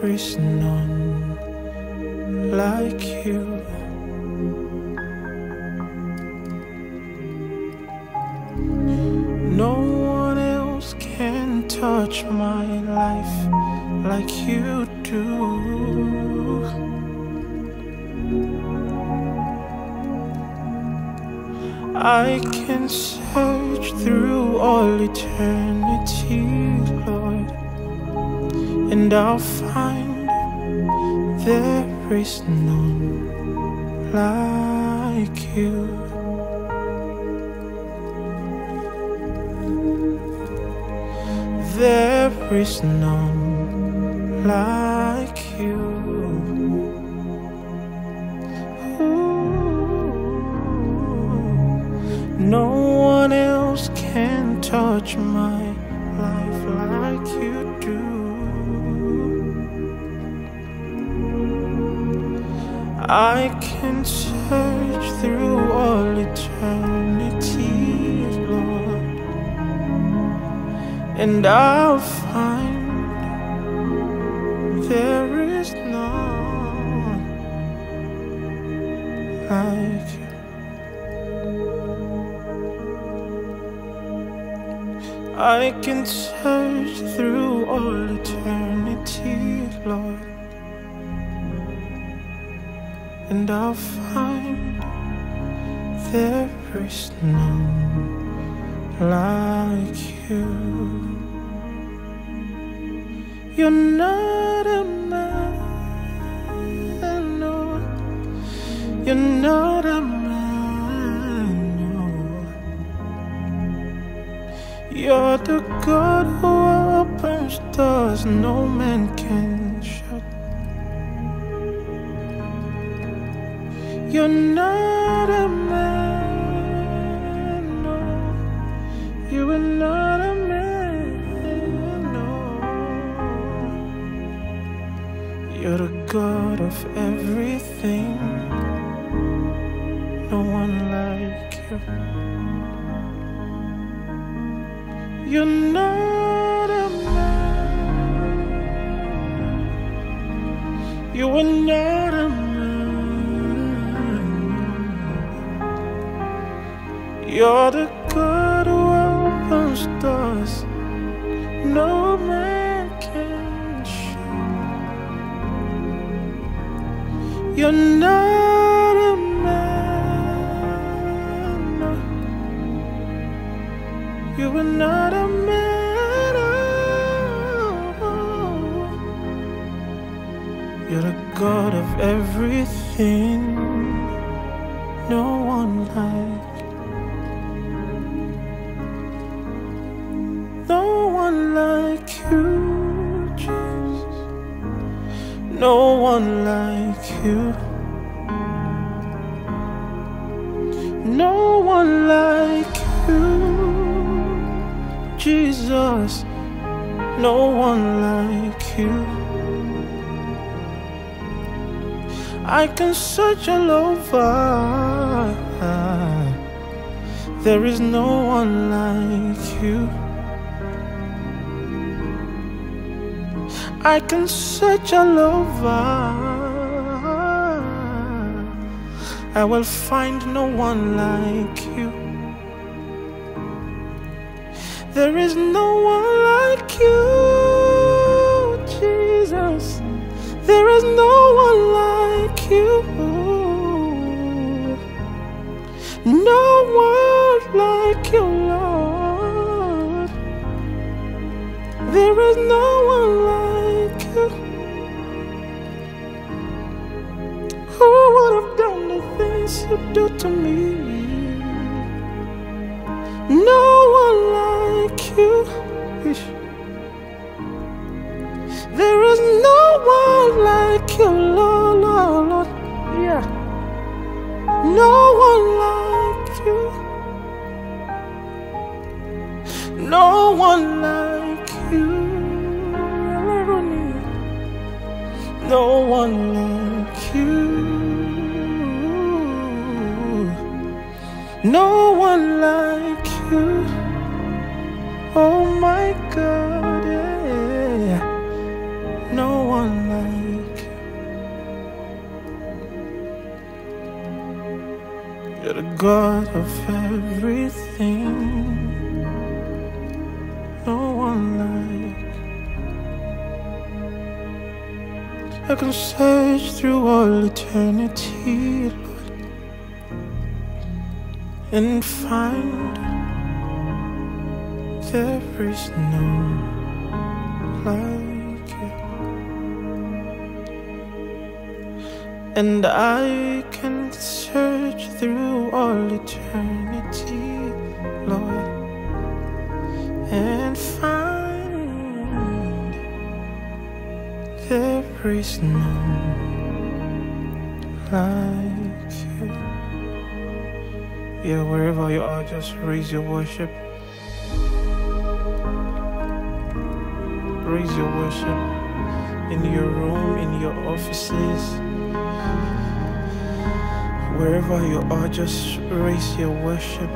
there is none like you. No one else can touch my life like you do. I can search through all eternity and I'll find there is none like you. There is none like you. No one else can touch my I can search through all eternity, Lord, and I'll find there is none like you. I can I'll find there is none like you. You're not. I can search all over. I will find no one like you. There is no one. 相恋 God, yeah. No one like you. You're the God of everything. No one like. I can search through all eternity, Lord, and find there is no like you. And I can search through all eternity, Lord, and find there is no like you. Yeah, wherever you are, just raise your worship. Wherever you are, just raise your worship.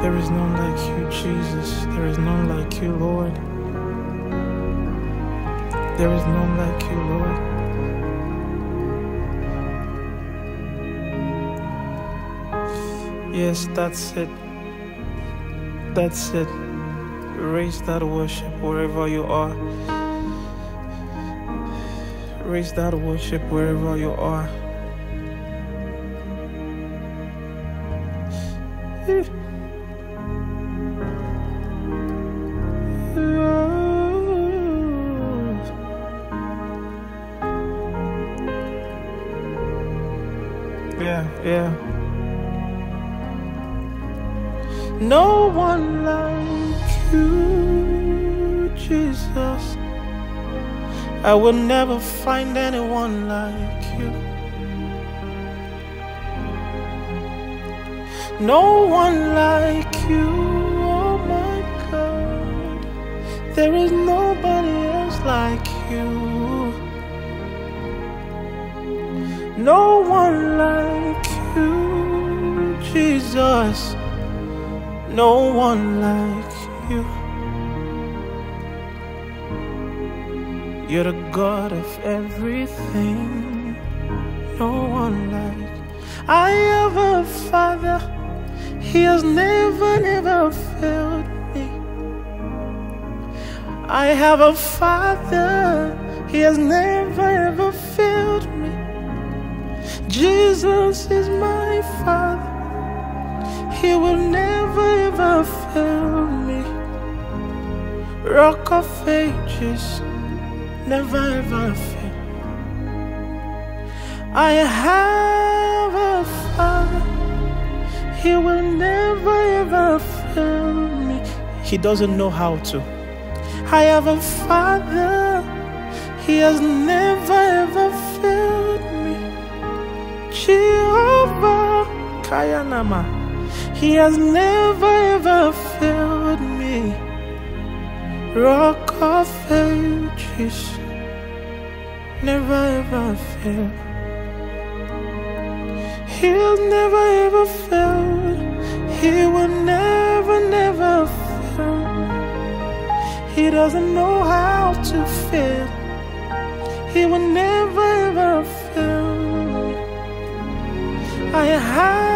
There is none like you, Jesus. There is none like you, Lord. There is none like you, Lord. Yes, that's it. That's it. Raise that worship wherever you are. Raise that worship wherever you are. Yeah, yeah. No one like you, Jesus. I will never find anyone like you. No one like you, oh my God. There is nobody else like you. No one like you, Jesus. No one like you. You're the God of everything. No one like. I have a Father. He has never, never failed me. I have a Father. He has never, ever failed me. Jesus is my Father. He will never ever fail me. Rock of ages, never ever fail. I have a Father. He will never ever fail me. He doesn't know how to. I have a Father. He has never ever failed me. Jehovah Kayanama. He has never ever failed me. Rock of ages, never ever fail. He'll never ever fail. He will never, never fail. He doesn't know how to fail. He will never ever fail. I have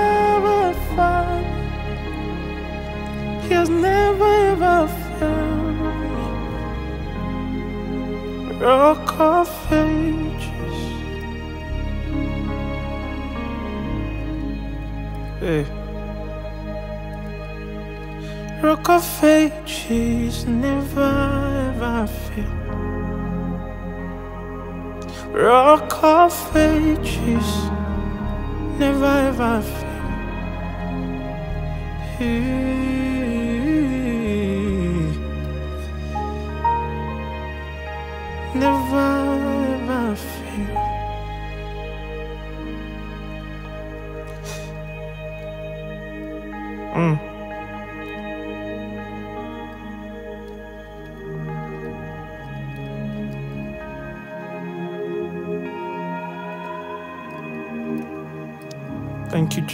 Rock of ages. Hey. Rock of ages never ever fail. Rock of ages never ever fail. Never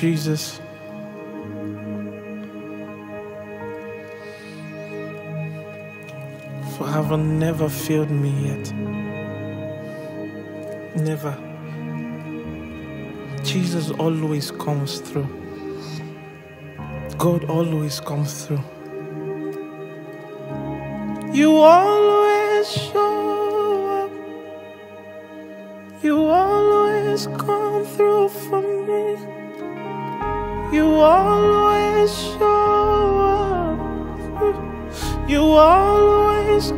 Jesus. For heaven never failed me yet. Never. Jesus always comes through. God always comes through. You always. You always show up. You always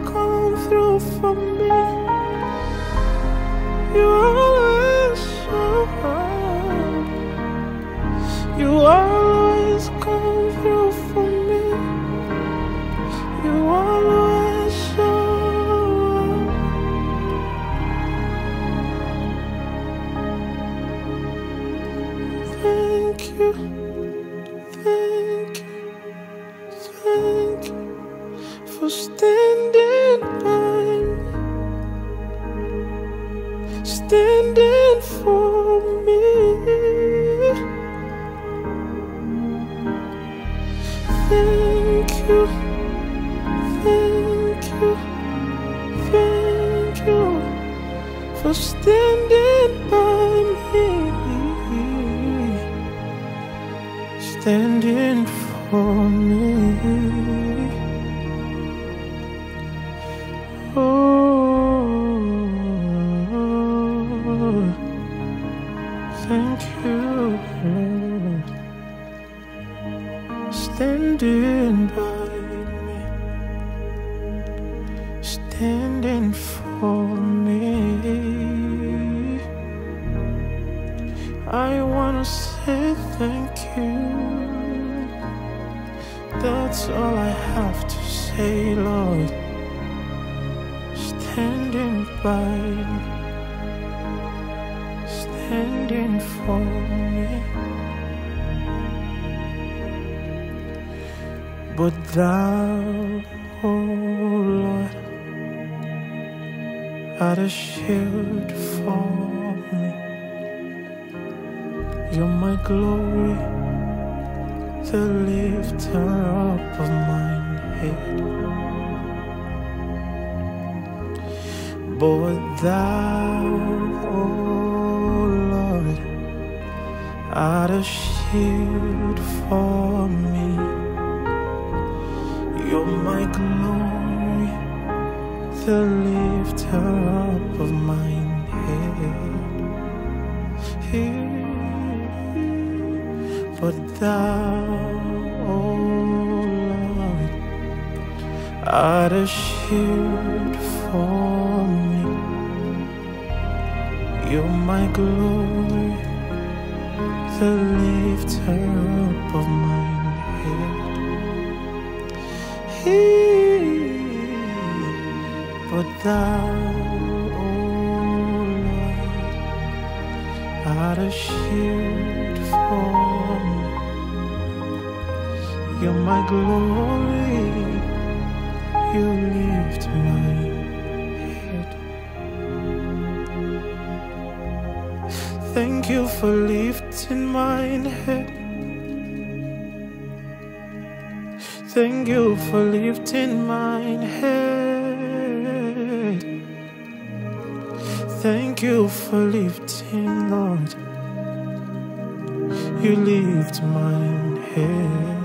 But thou, O Lord, art a shield for me. You're my glory, you lift my head. Thank you for lifting my head. Thank you for lifting my head. thank you for lifting, Lord. You lift my head.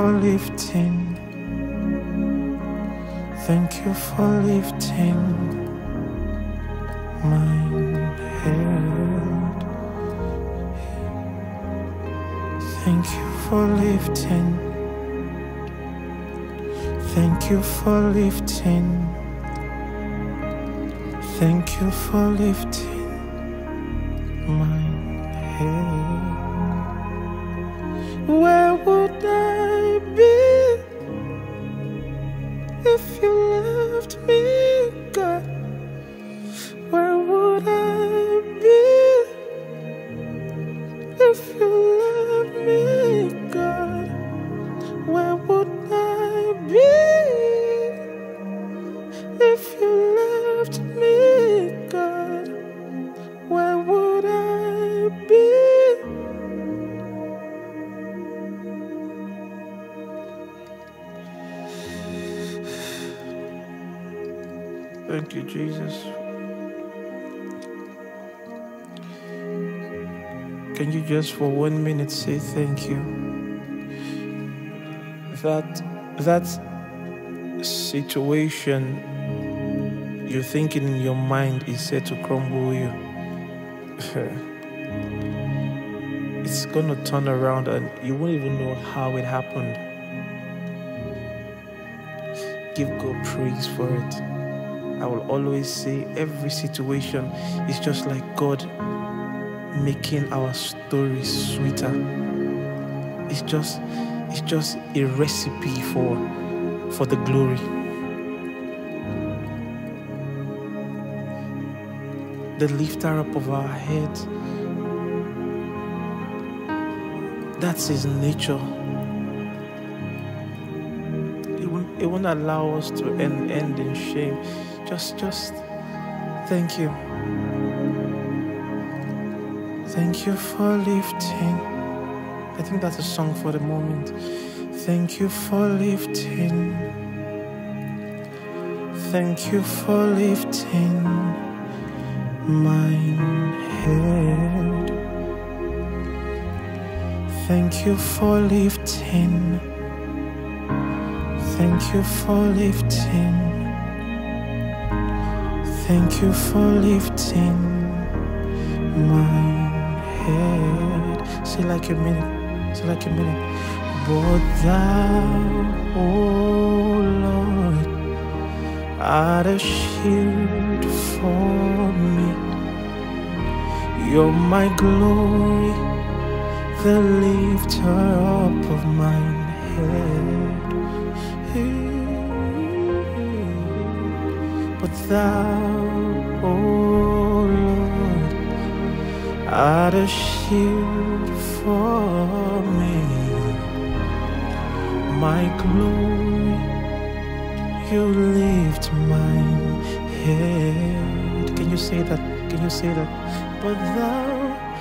for lifting. Thank you for lifting my head. Thank you for lifting. Thank you for lifting. Thank you for lifting. Just for one minute say thank you? That that situation you're thinking in your mind is set to crumble you. it's gonna turn around and you won't even know how it happened. Give God praise for it. I will always say every situation is just like God making our story sweeter. It's just it's just a recipe for for the glory. The lifter up of our heads. That's his nature. It won't, it won't allow us to end, end in shame. Just just thank you. Thank you for lifting. I think that's a song for the moment. Thank you for lifting. Thank you for lifting my head. Thank you for lifting. Thank you for lifting. Thank you for lifting my like a minute. Say like a minute. But thou, oh Lord, art a shield for me. You're my glory, the lifter up of mine head. But thou, oh Lord, art a shield for me. My glory, you lift mine head. Can you say that? Can you say that? But thou,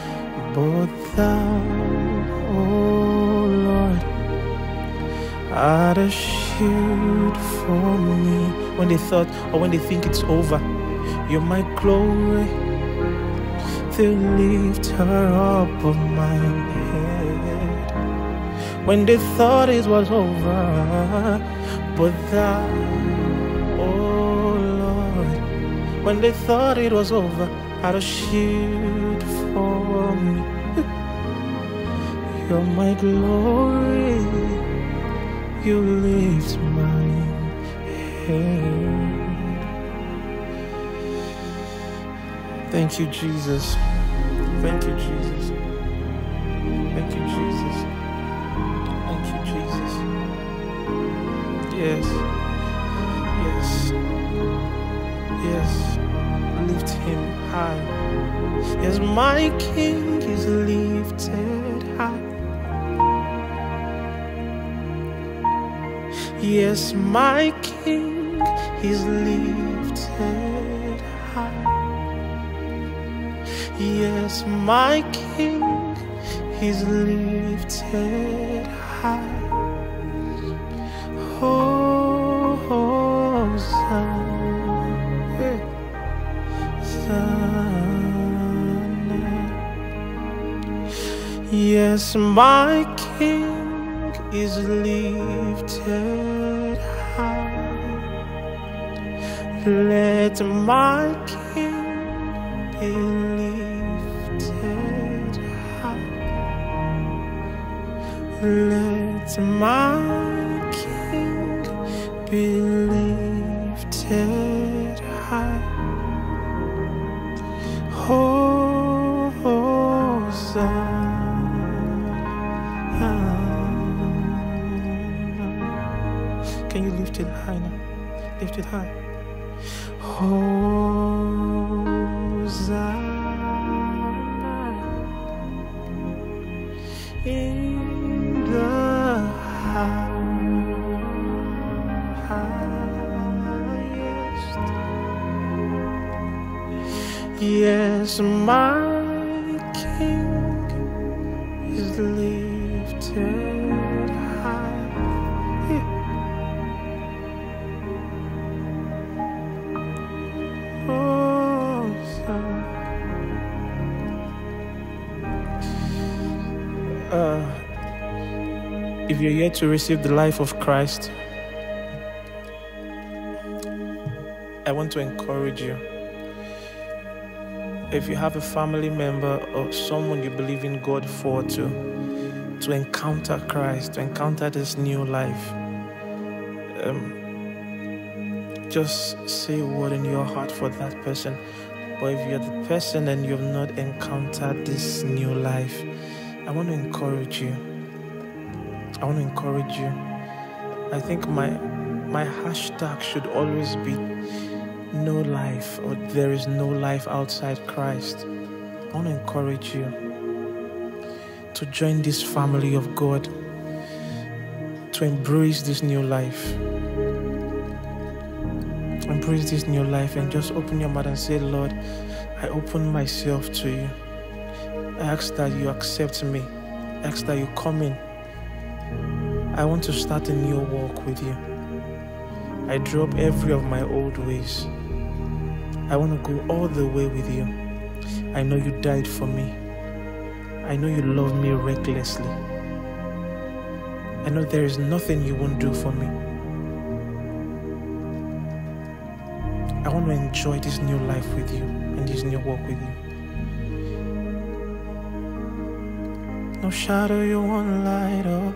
but thou, oh Lord, art a shield for me. When they thought, or when they think it's over, you're my glory, They lift her up of my head. When they thought it was over, but thou, oh Lord, when they thought it was over, art a shield for me. You're my glory, you lift my head. Thank you, Jesus. Thank you, Jesus. Yes. Yes. Yes. Lift him high. Yes, my King is lifted high. Yes, my King is lifted high. Yes, my King is lifted Yes, my King is lifted high. Let my King be lifted high. Let my King be now? Lift high. If you're yet to receive the life of Christ, I want to encourage you. If you have a family member or someone you believe in God for to, to encounter Christ, to encounter this new life, um, just say a word in your heart for that person. But if you're the person and you've not encountered this new life, I want to encourage you. I want to encourage you. I think my my hashtag should always be no life or there is no life outside Christ. I want to encourage you to join this family of God, to embrace this new life. Embrace this new life and just open your mouth and say, Lord, I open myself to you. I ask that you accept me. I ask that you come in. I want to start a new walk with you. I drop every of my old ways. I want to go all the way with you. I know you died for me. I know you love me recklessly. I know there is nothing you won't do for me. I want to enjoy this new life with you and this new walk with you. No shadow you won't light up,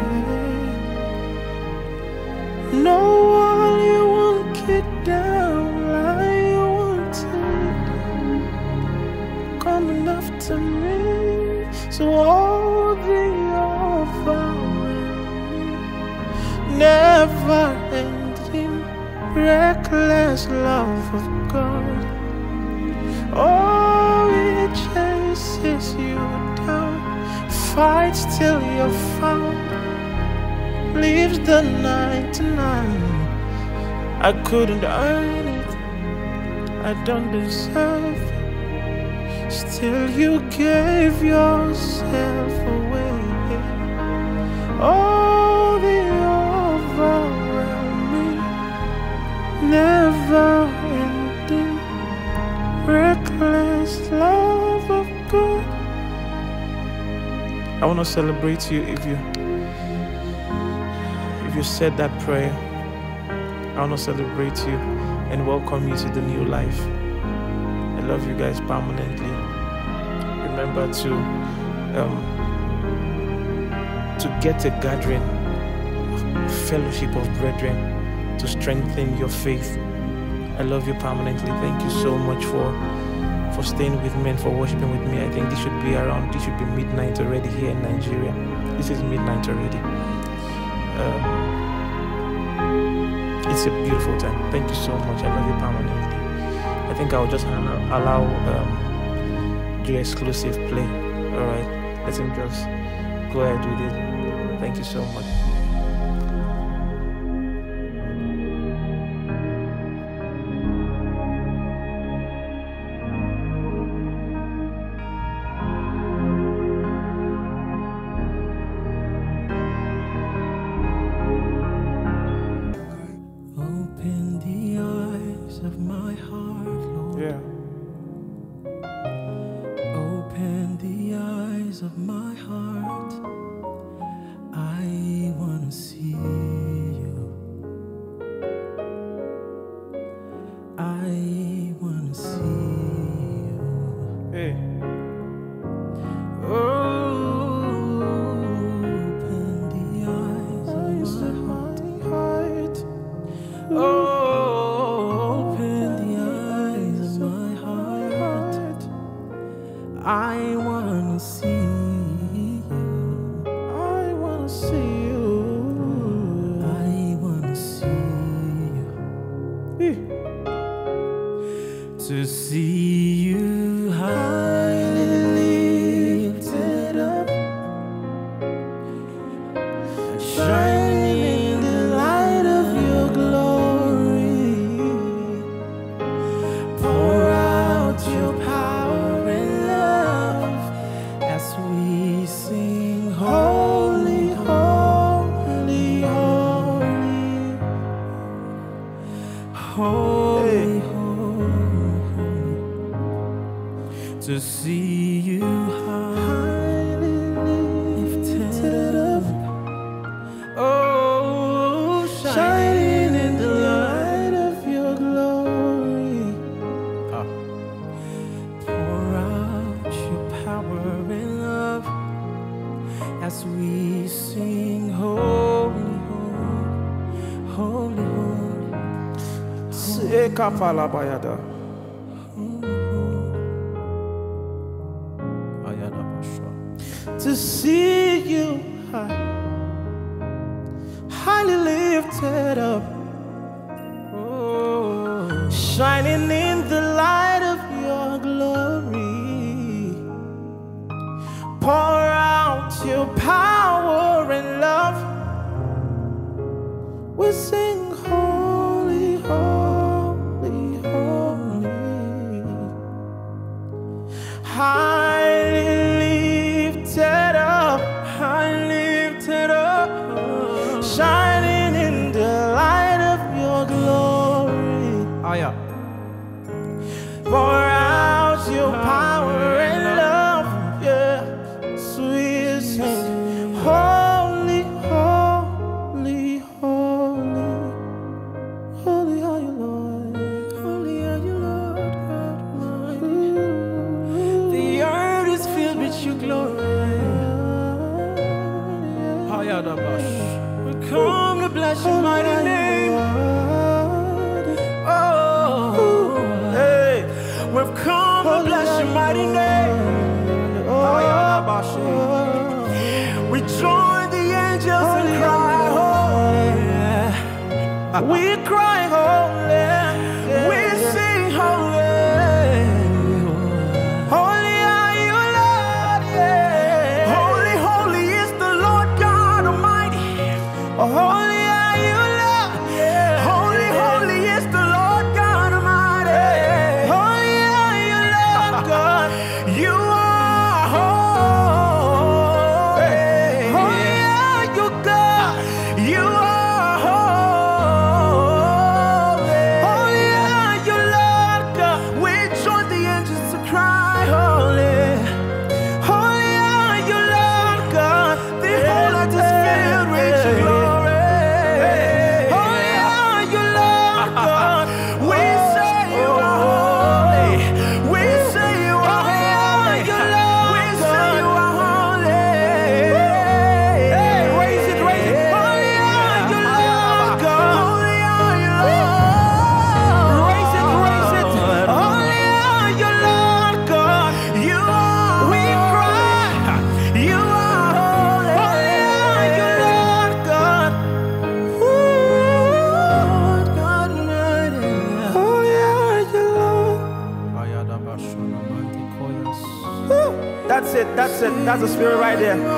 Reckless love of God. Oh, it chases you down, fights till you're found, leaves the night tonight. I couldn't earn it, I don't deserve it. Still, you gave yourself away. Oh, never ending, reckless love of. I want to celebrate you if you if you said that prayer. I want to celebrate you and welcome you to the new life. I love you guys permanently. Remember to um, to get a gathering, fellowship of brethren, to strengthen your faith. I love you permanently. Thank you so much for for staying with me and for worshiping with me. I think this should be around. This should be midnight already here in Nigeria. This is midnight already. Um, it's a beautiful time. Thank you so much. I love you permanently. I think I'll just allow, um, the exclusive play. All right, let him just go ahead with it. Thank you so much. Falabayada. To see you high, highly lifted up, oh, shining in the light of your glory. Pour out your power. we That's the spirit right there.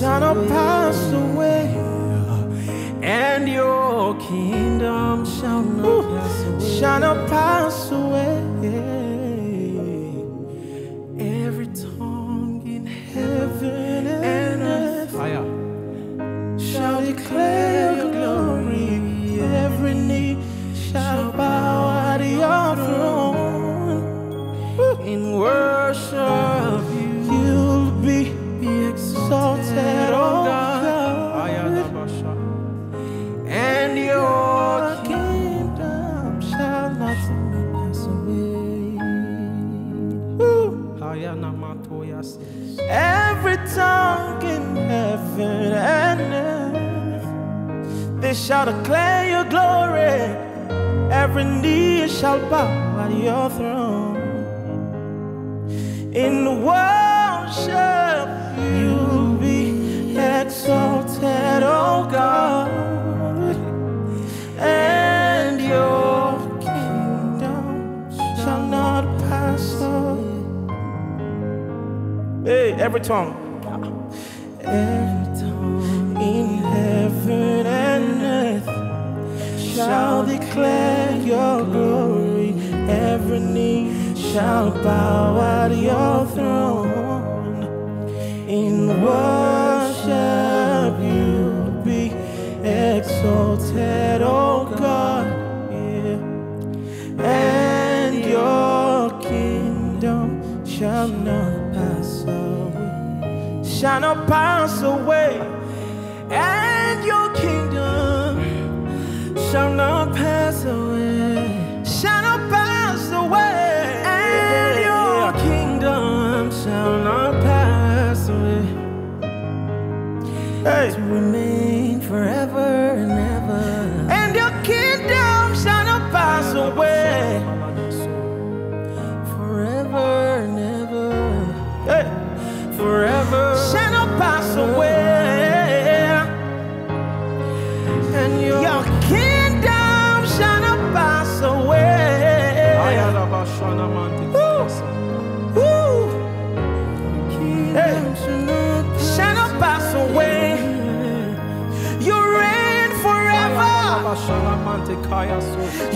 Shall not pass away. and your kingdom shall not pass away. shall not pass shall declare your glory. Every knee shall bow at your throne. In worship, you'll be exalted, oh God, and your kingdom shall not pass away. Hey, every tongue. Declare your glory. Every knee shall bow at your throne. In worship you'll be exalted, oh God. And your kingdom shall not pass away. Shall not pass away. And your kingdom shall not Hey.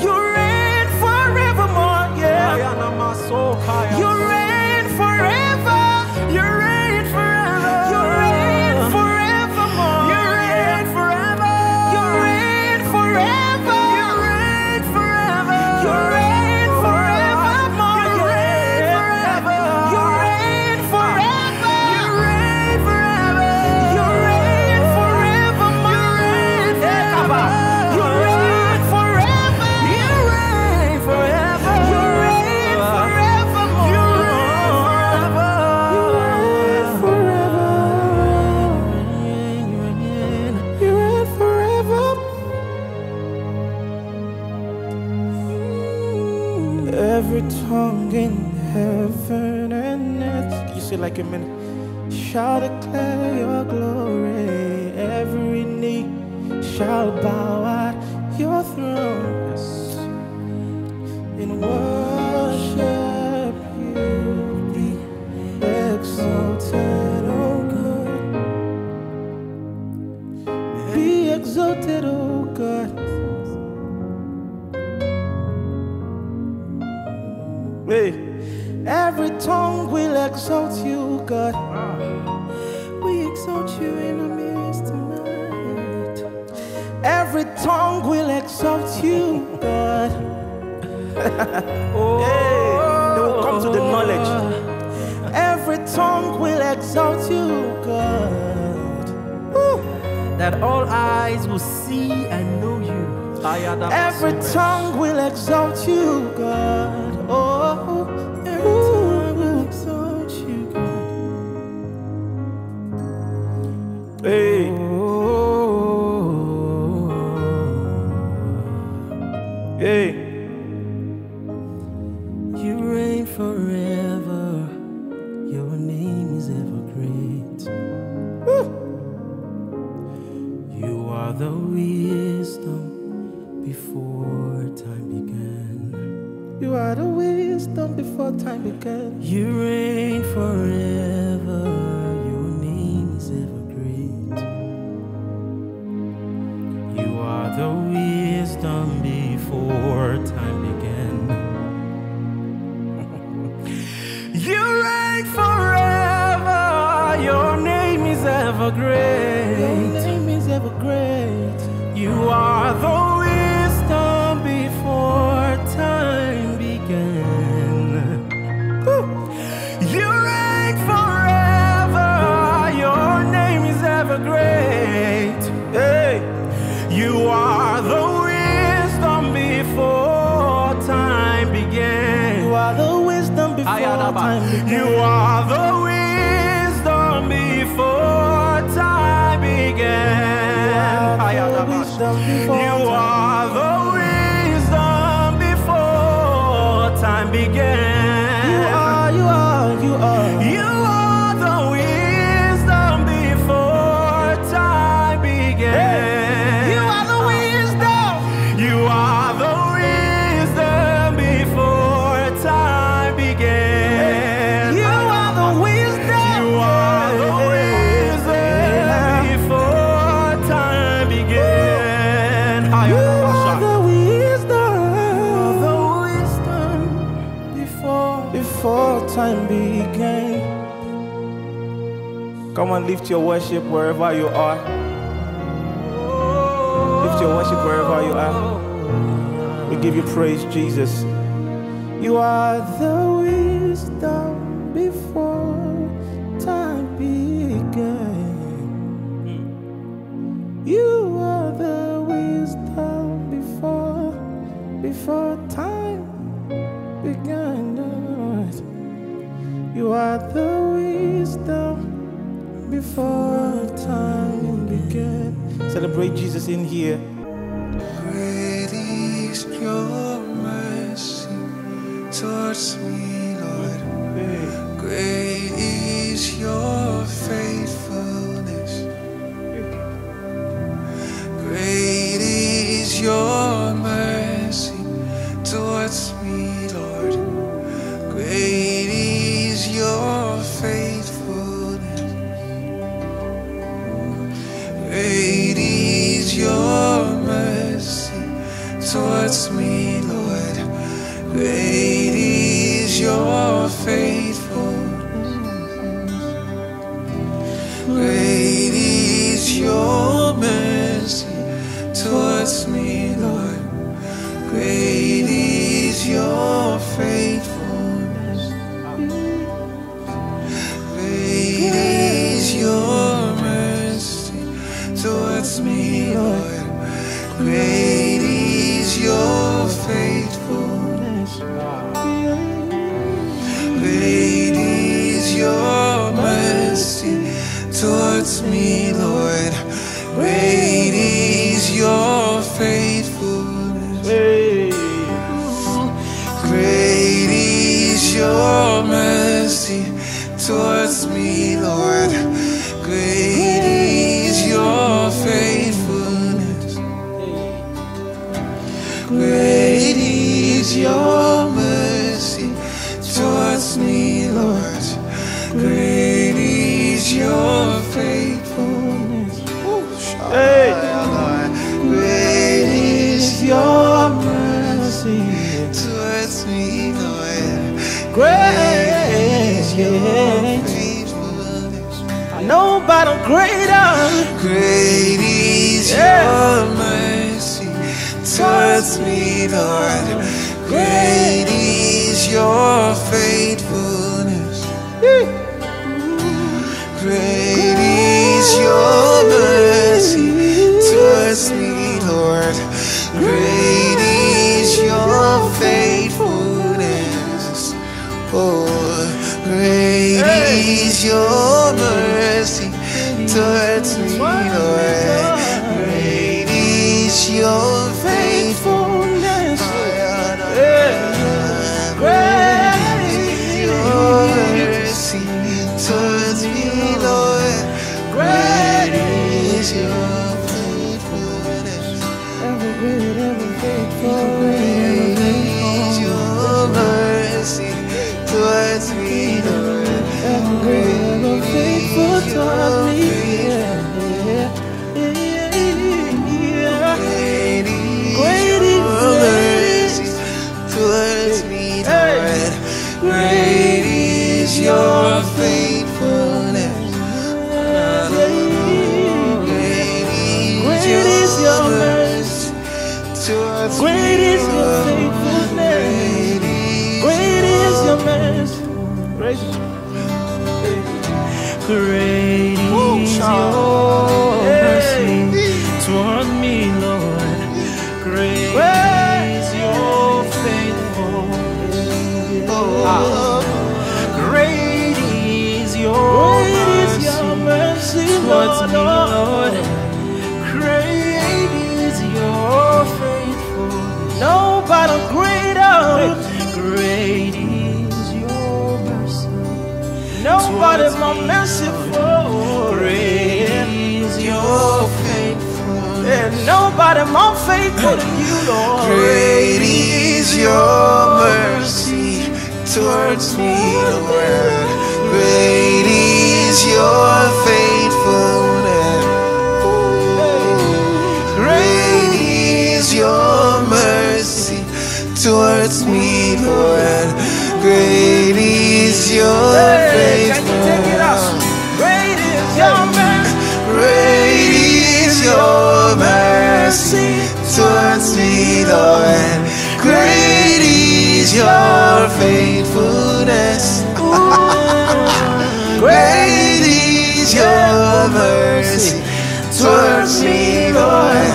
You reign forevermore. Yeah. You Oh, Hey, they will come to the knowledge. Every tongue will exalt you, God. Woo. that all eyes will see and know you. Every tongue will exalt you, God. Oh, Every tongue will exalt you, God. Hey, time began. You're in. Lift your worship wherever you are. Lift your worship wherever you are. We give you praise, Jesus. You are the Great Jesus in here. greater. Great is yeah. your mercy towards me, Lord. Great is your faithfulness. Great is your mercy towards me, Lord. Great is your faithfulness. Oh, great is your I'm faithful to you, Lord. Great is your mercy towards me, Lord. Great is your faithfulness. Great is your mercy towards me, Lord. Great is your faithfulness. Great is your mercy towards me, Lord. Great is your faithfulness. great is your mercy towards me, Lord.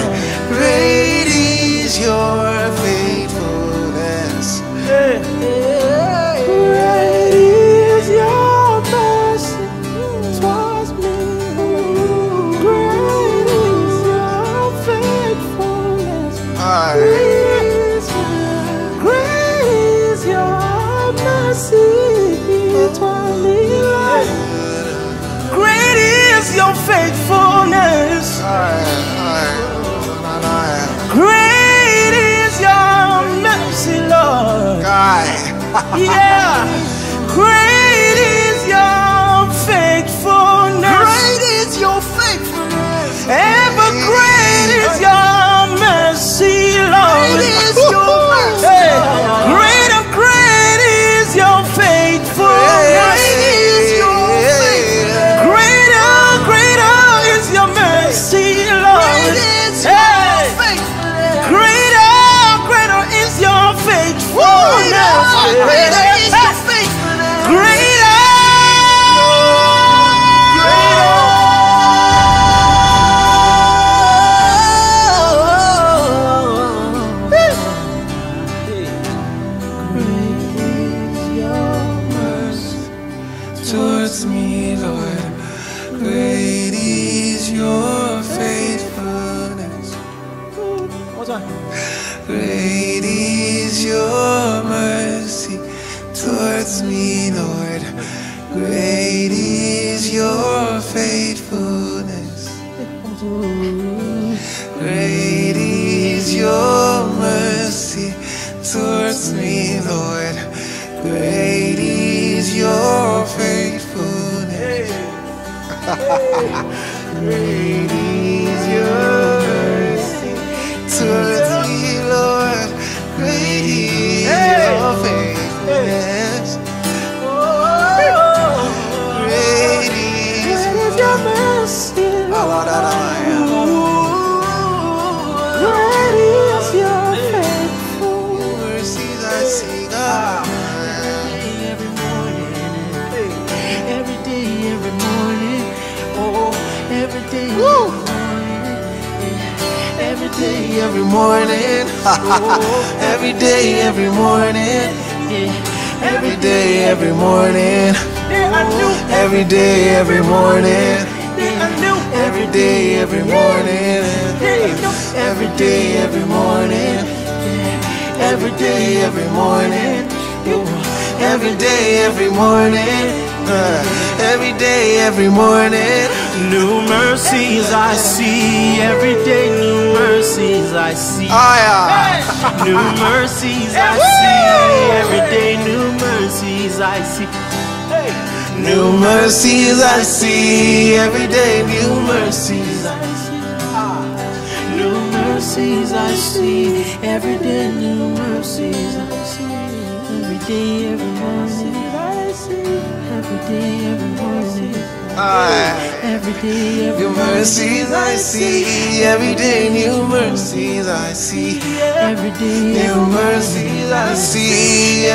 Yeah.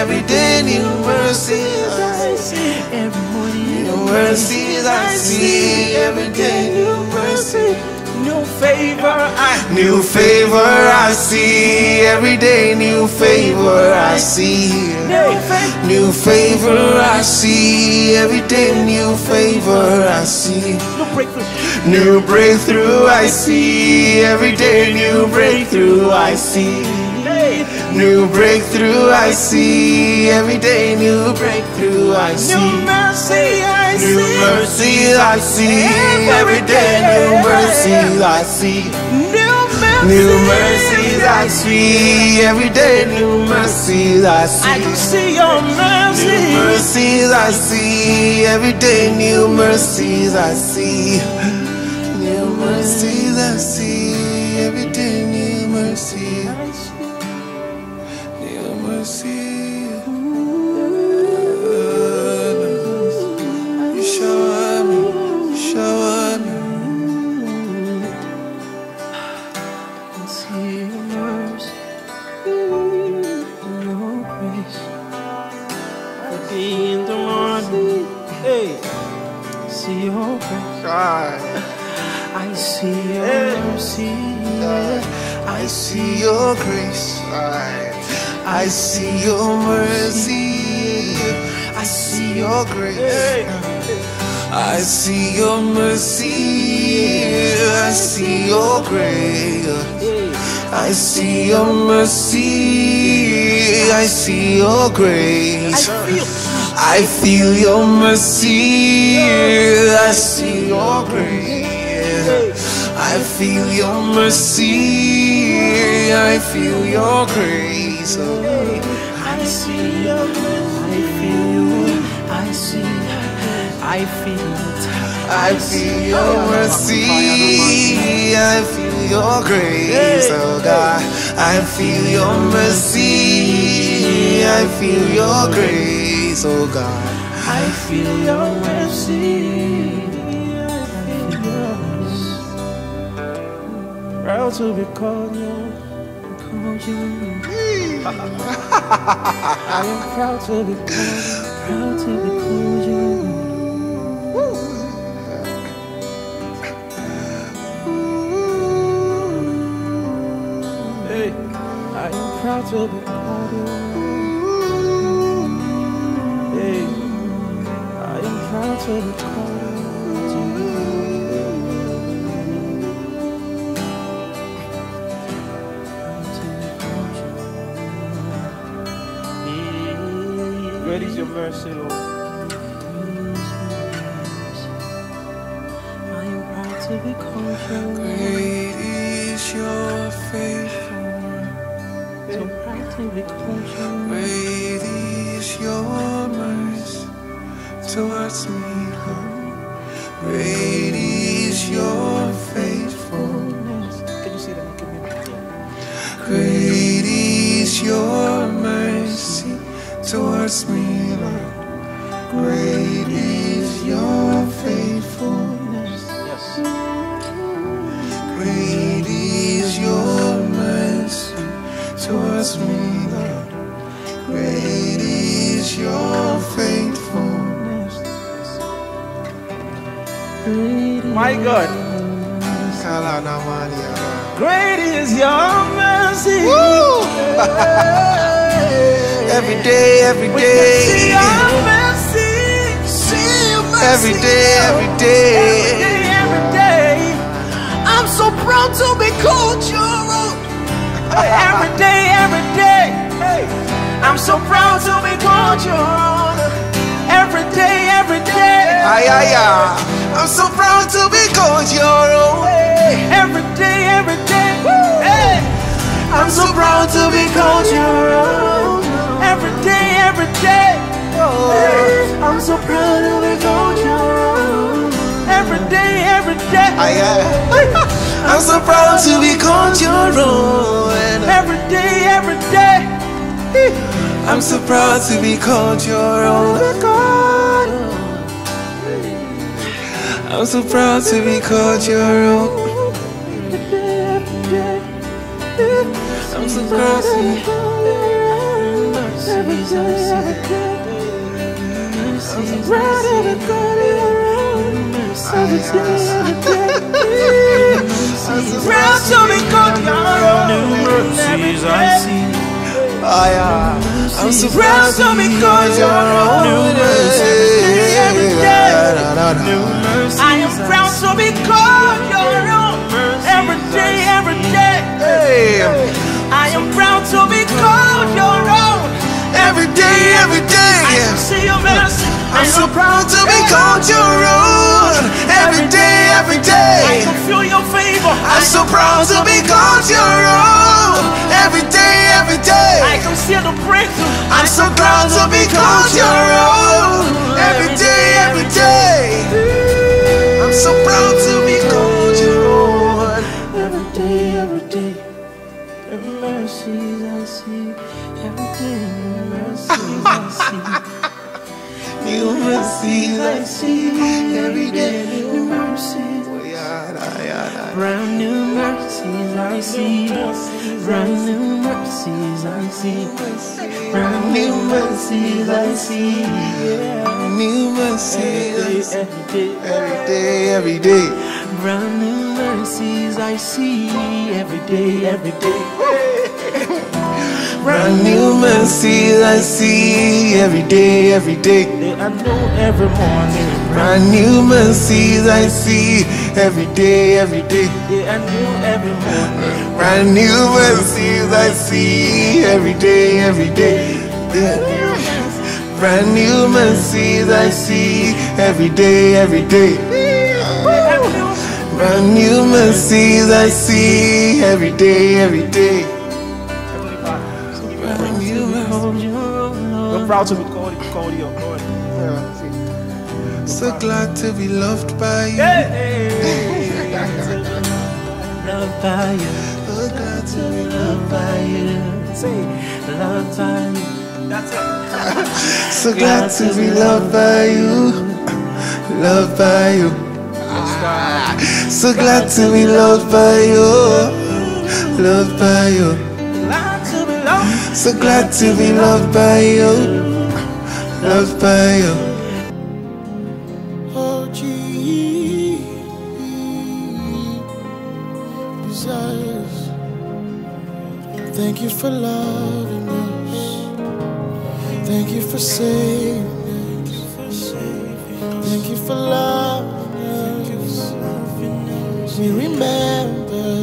Every day. New mercies I see. every morning. New mercies I see every day. New mercy. New favor I New favor I see every day. New favor I see. New favor New favor I see every day. New favor I see. New breakthrough New breakthrough I see every day. New breakthrough I see. New breakthrough I see every day. New breakthrough I New see. mercy I New see mercies I see every day. New mercies I see. New mercy New mercies I see every day. New mercies I I see. can see your mercy New mercies I see every day. New mercies I see. See your mercy. I see your grace. I feel your mercy. I see your grace. I feel your mercy. I feel your grace. I see your I feel I see I feel it I feel your oh, mercy. I feel your grace, oh God. I feel your mercy. I feel your grace, oh God. I feel your mercy Proud to be called you Called you I am proud to be called Proud to be called you Proud to be. Hey, I am be. Great is your mercy, Lord. Proud to be called. So proud to be called you. Great is your mercy towards me, Lord. Great is your faithfulness. Can you see that? Great is your My God. Great is your mercy. Every day, every can see day. your mercy. See your mercy. Every day, every Every day. day, every day. I'm so proud to be called your own. Every day, every day. Hey, I'm so proud to be called your own. Every day, every day. Ay, ay, ay. I'm so proud to be called your own. Every day, every day. Hey. I'm so proud to be called your own. Every day, every day. Oh. I'm so proud to be called your own. Every day, every day. I, I, uh, I'm so proud to be called your own. Every day, every day. I'm so proud to be called your own. I'm so proud to be called your own. I'm so proud to be. I'm so Proud to be called your own. New mercies I see. Oh, yeah. I'm so Proud proud to to be be called called your your own. own. New mercies every day. New I am proud to be called your own. Every day, every day. Hey. I am proud to be called your own. Every day, every I can see your mercy. I'm so proud to be called your own. Every day, every I can feel your favor. I'm so proud to be called your own. Every day, every I can see the breakthrough. I'm so proud to be called your own. Every day, every day. So proud to be called your own. Every day, every day. The mercies I see. Every day, the oh, mercies I see. New mercies I see every day. New mercies. Brand new mercies I see. Brand new mercies I see. Brand new mercies I see. New mercies Every day, every day, every day. brand new mercies I see. Every day, every day. Brand new mercies I see every day, every day. I know every morning. Brand new mercies I see every day, every day. Yeah, I know every morning. Brand new mercies I see every day, every day. Yeah. Brand new mercies I see every day, every day. Brand new mercies I see every day, every day. Brand new mercies. We're proud to be called, called your Lord. So glad to be loved by you. Loved by you, So glad to be loved by you. Say, loved by you. That's it. So glad to be loved by you, loved by you. So glad to be loved by you, loved by you. Glad to be loved. So glad to be loved by you, loved by you. Thank you for loving us. Thank you for saving us. Thank you for loving us. We remember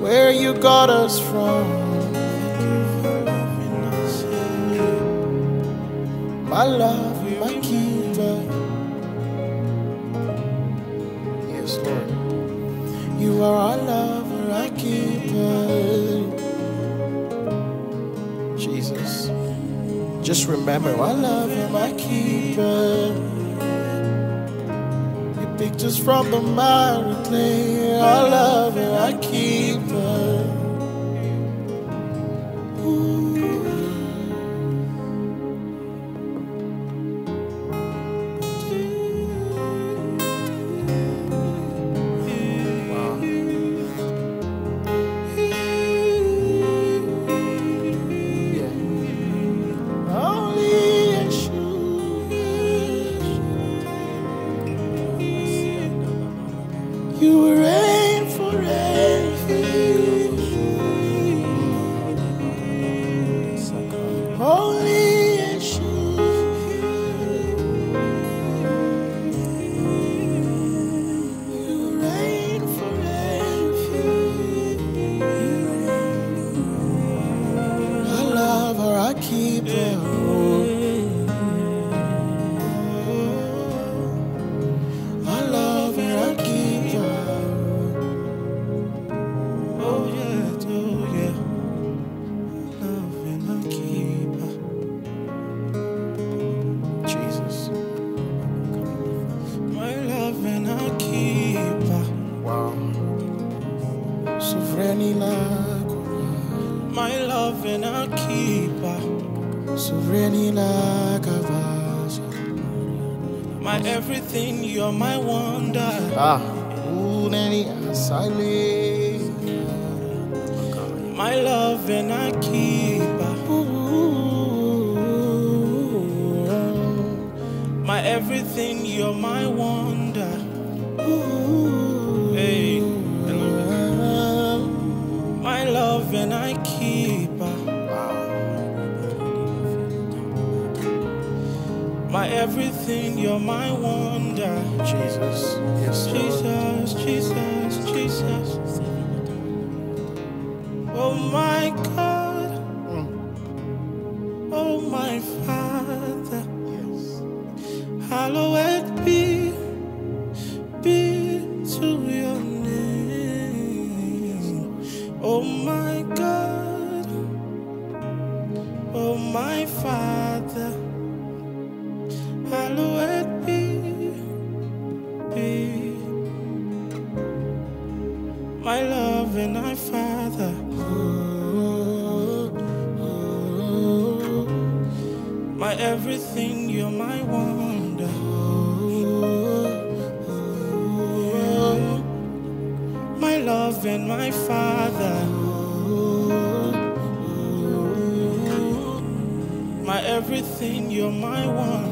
where you got us from. My love, my keeper. Yes, Lord. You are Just remember, I love him, I keeper. You picked us from the miry clay. I love him, I. Ooh. my love and my father. My everything, you're my wonder. My love and my father. My everything, you're my one.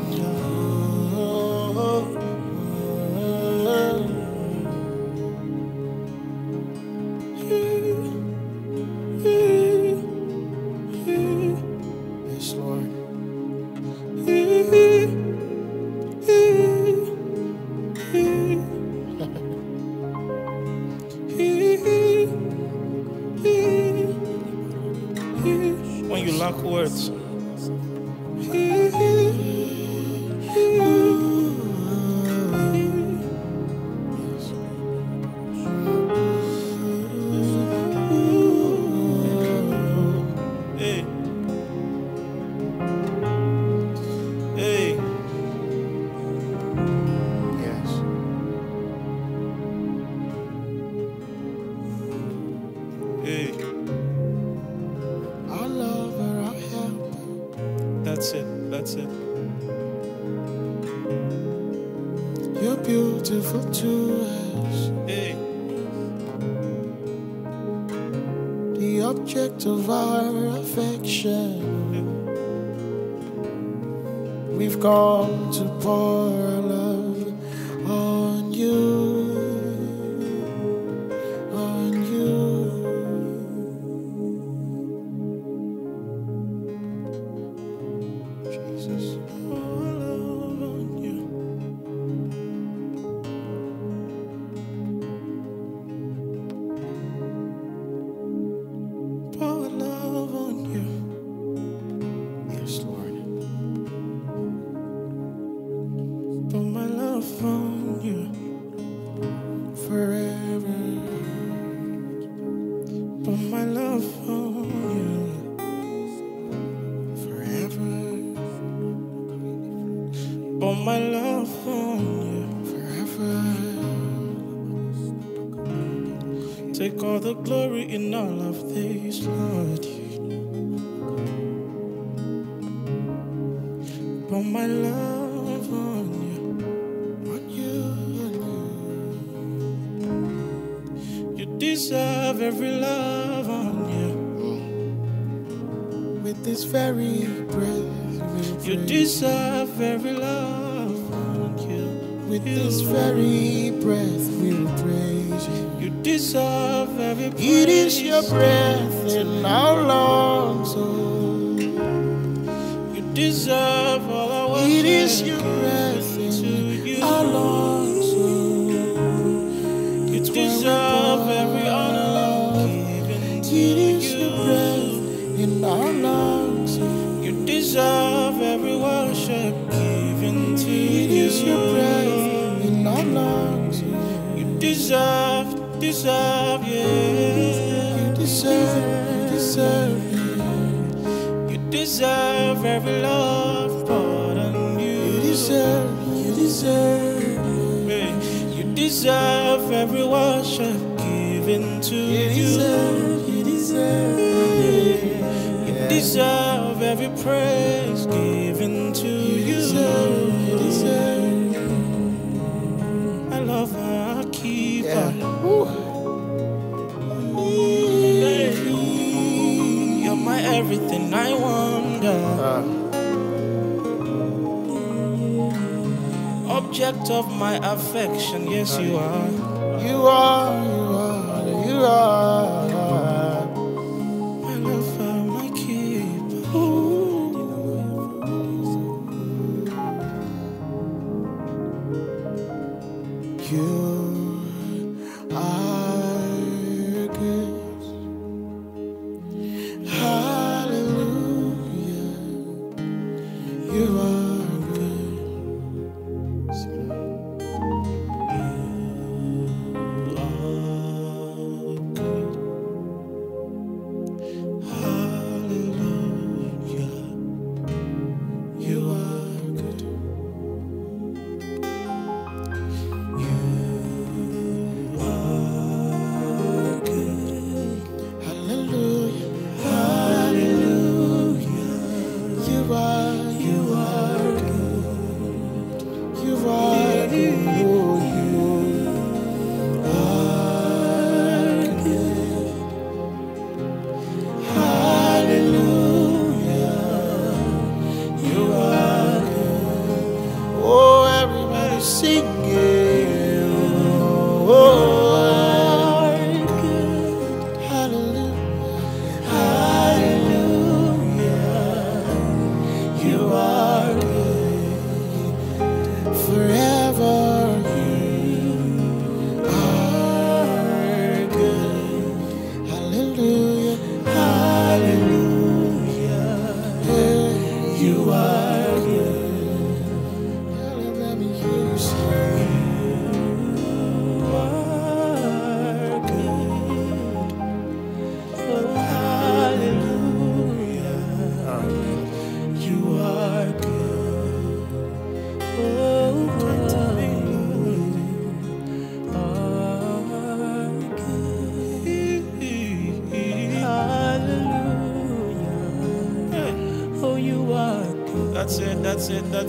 You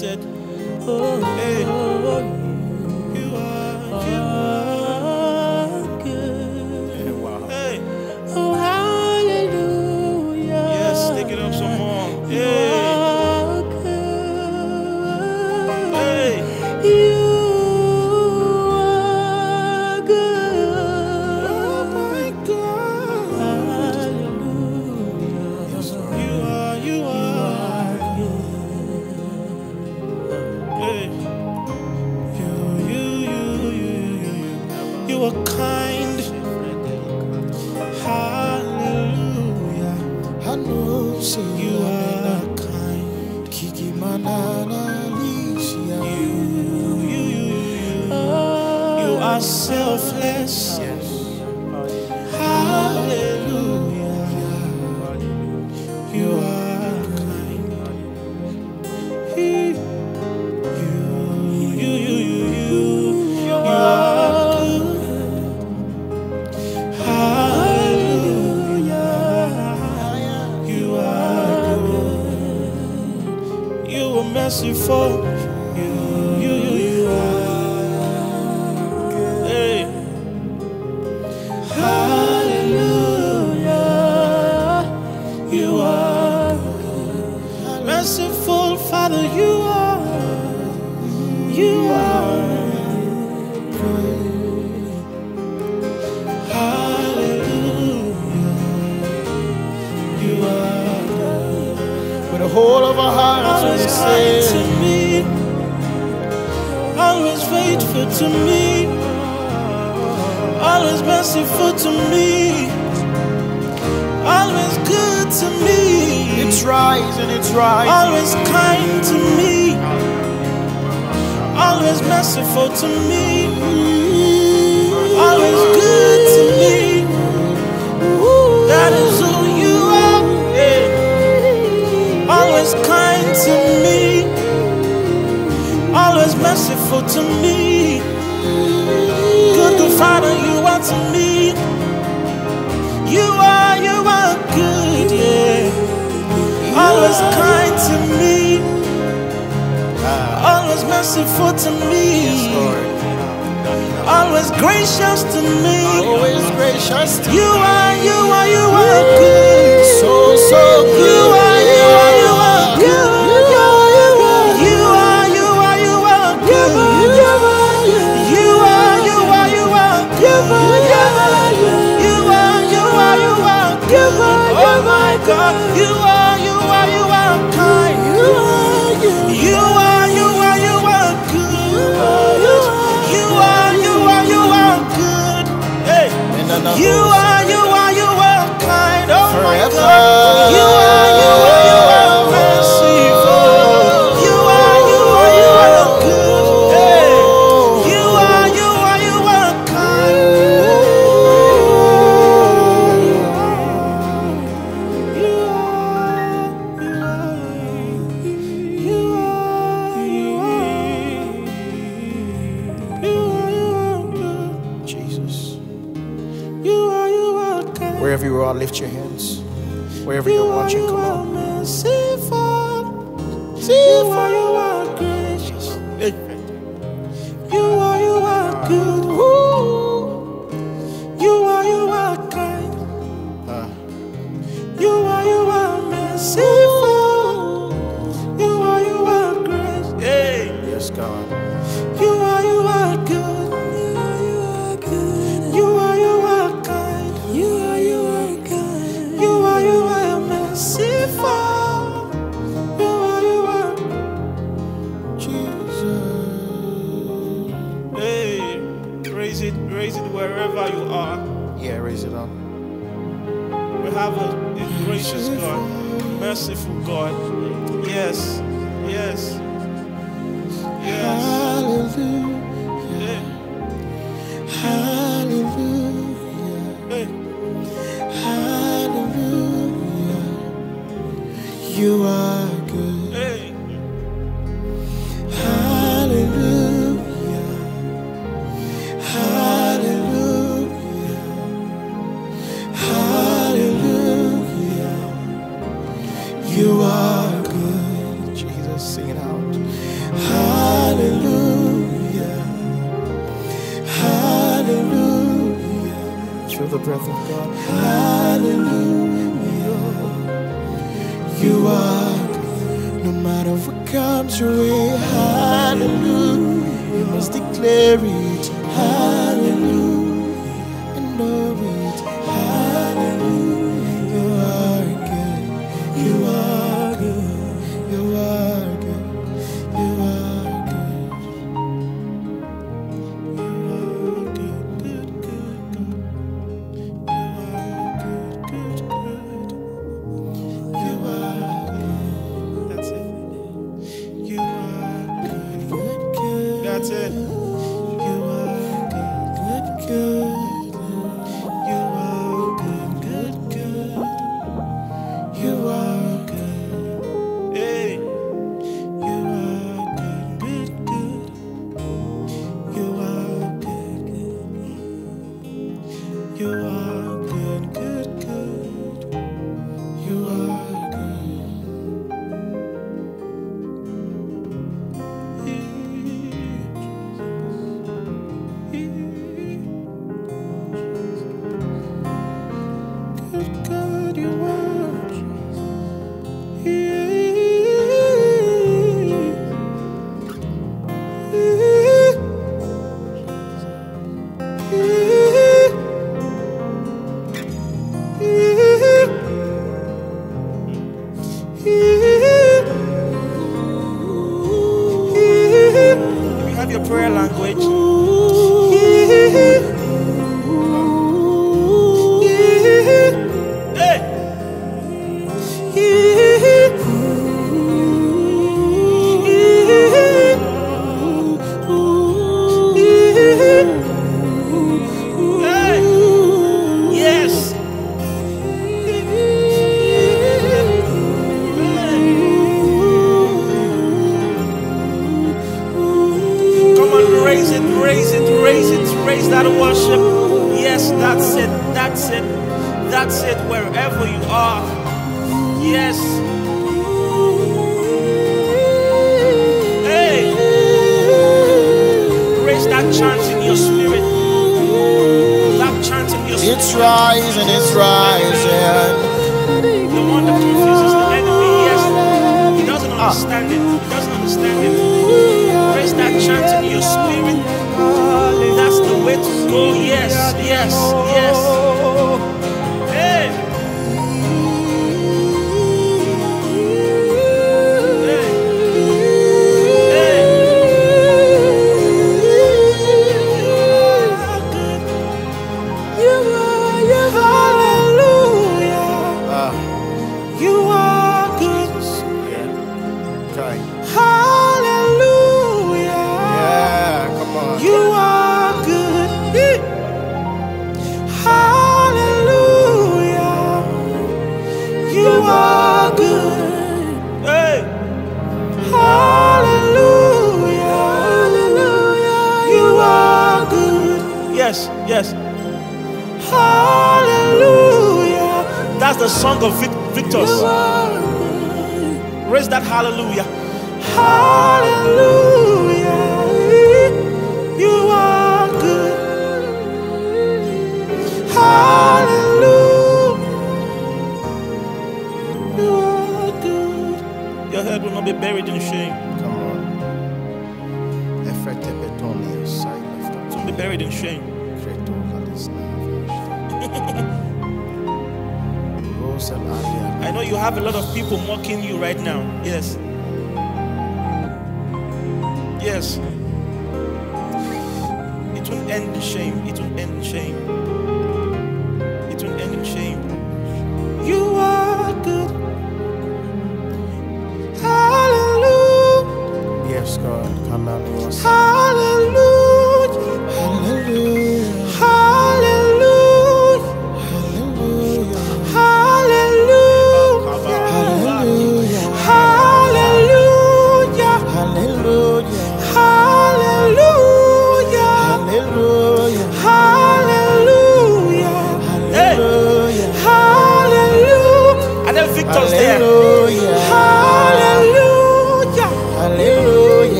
that's merciful to me. Always gracious to me. Always gracious. You are, you are, you are good.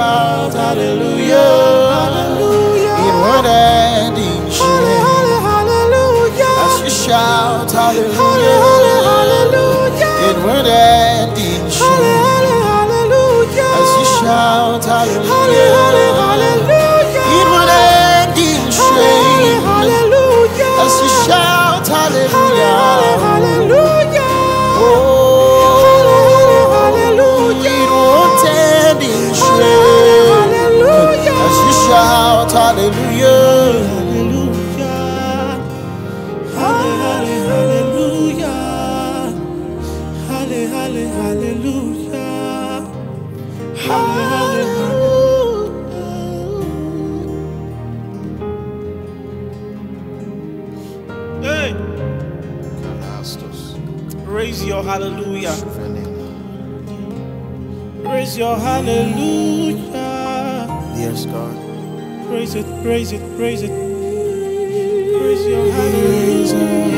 house. Hallelujah. Hallelujah. In one ending, hallelujah. As you shout, hallelujah. praise it, praise it, praise it. Praise your hallelujah.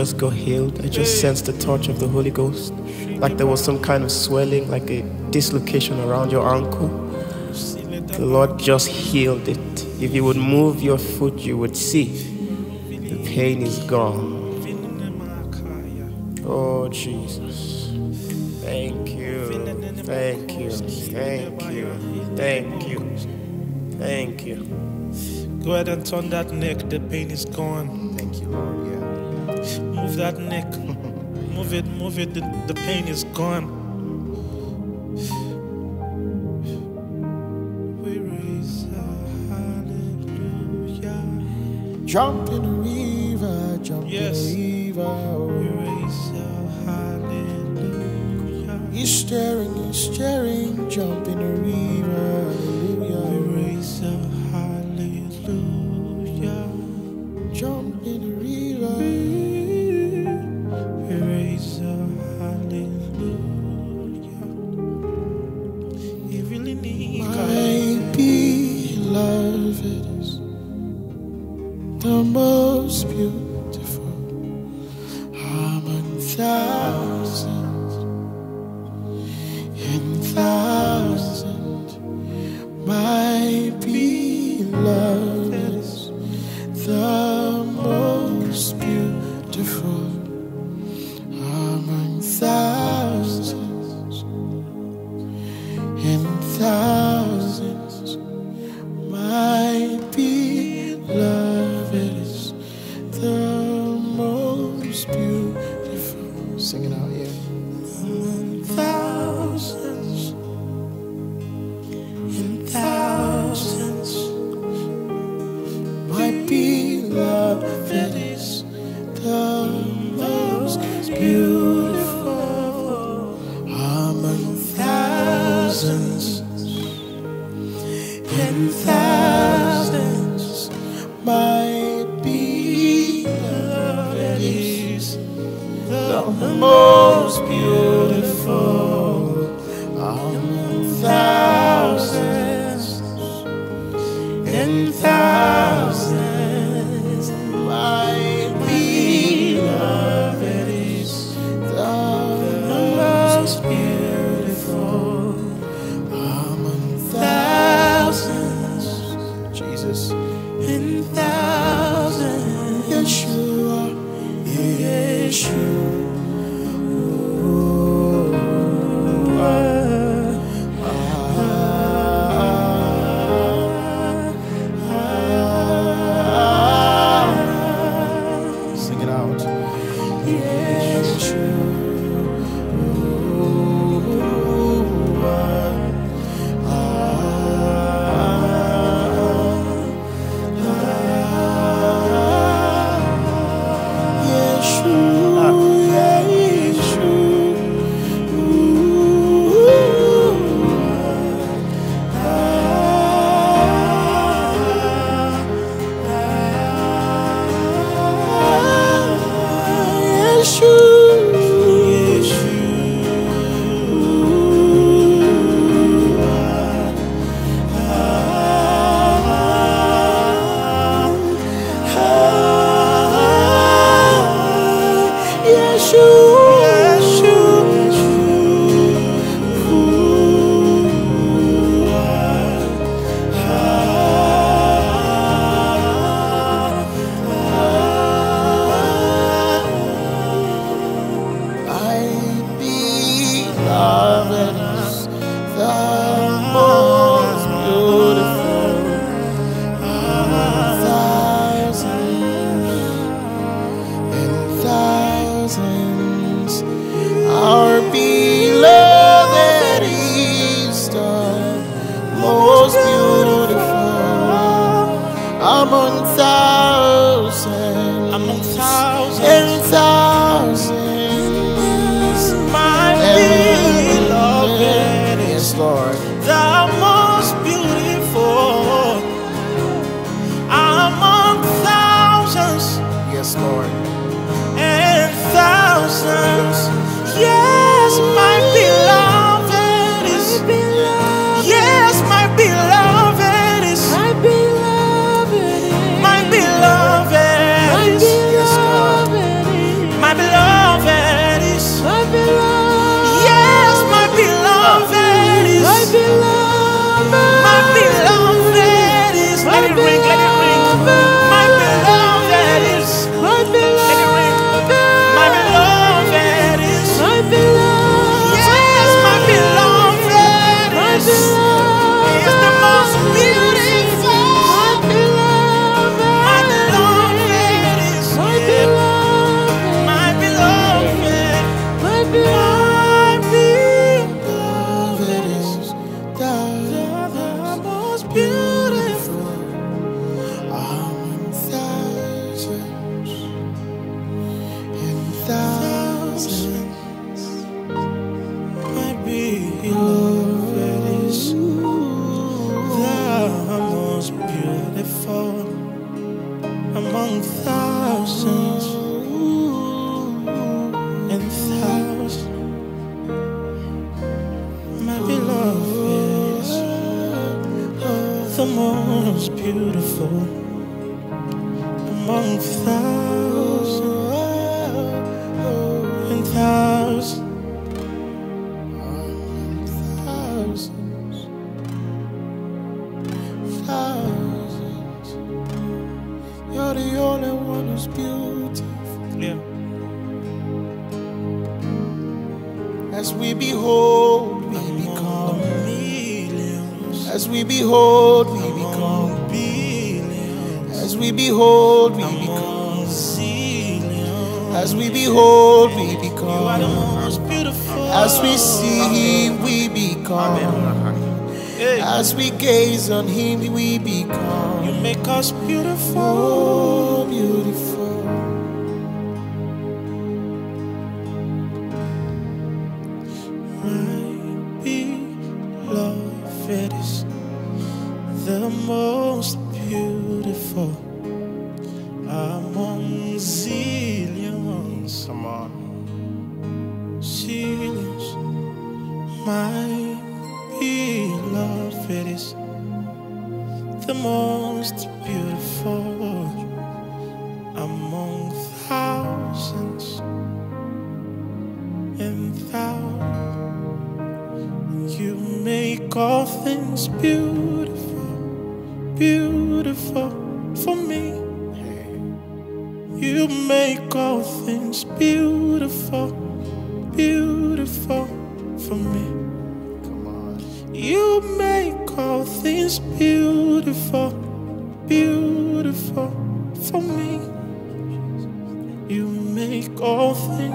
Just got healed. I just sensed the touch of the Holy Ghost. Like there was some kind of swelling, like a dislocation around your ankle. The Lord just healed it. If you would move your foot, you would see the pain is gone. Oh, Jesus. Thank you. Thank you. Thank you. Thank you. Thank you. Go ahead and turn that neck. The pain is gone. Thank you, Lord. That neck. move it, move it. The, the pain is gone. We raise a hallelujah. Jump in the most beautiful among thousands and thousands. we gaze on Him, we become. You make us beautiful.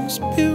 songs beautiful.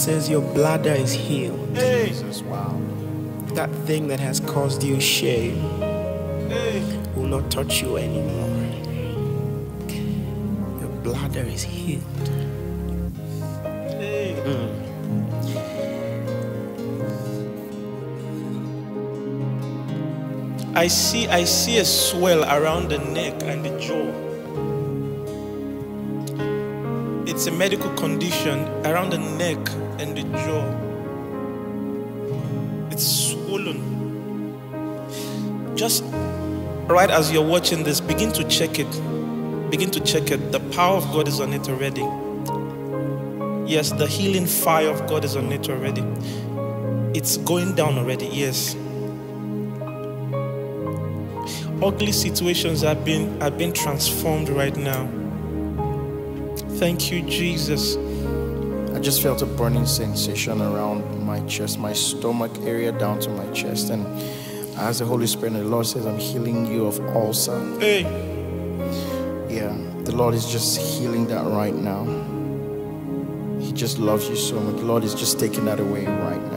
says your bladder is healed. Jesus, wow. That thing that has caused you shame hey. will not touch you anymore. Your bladder is healed. Hey. Mm. I see I see a swell around the neck and the jaw. It's a medical condition around the neck and the jaw. It's swollen. Just right as you're watching this, begin to check it. Begin to check it. The power of God is on it already. Yes, the healing fire of God is on it already. It's going down already, yes ugly situations have been, have been transformed right now. Thank you, Jesus. I just felt a burning sensation around my chest, my stomach area down to my chest. And as the Holy Spirit and the Lord says, I'm healing you of ulcer. Hey, Yeah, the Lord is just healing that right now. He just loves you so much. The Lord is just taking that away right now,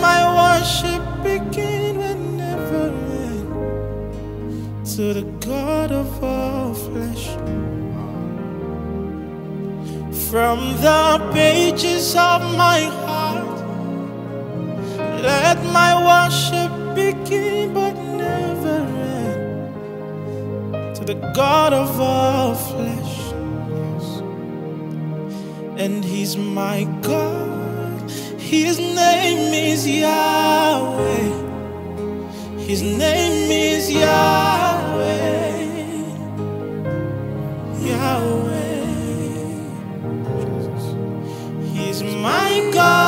my worship begin and never end to the God of all flesh. From the pages of my heart, let my worship begin but never end to the God of all flesh. And He's my God. His name is Yahweh. His name is Yahweh. Yahweh. He's my God,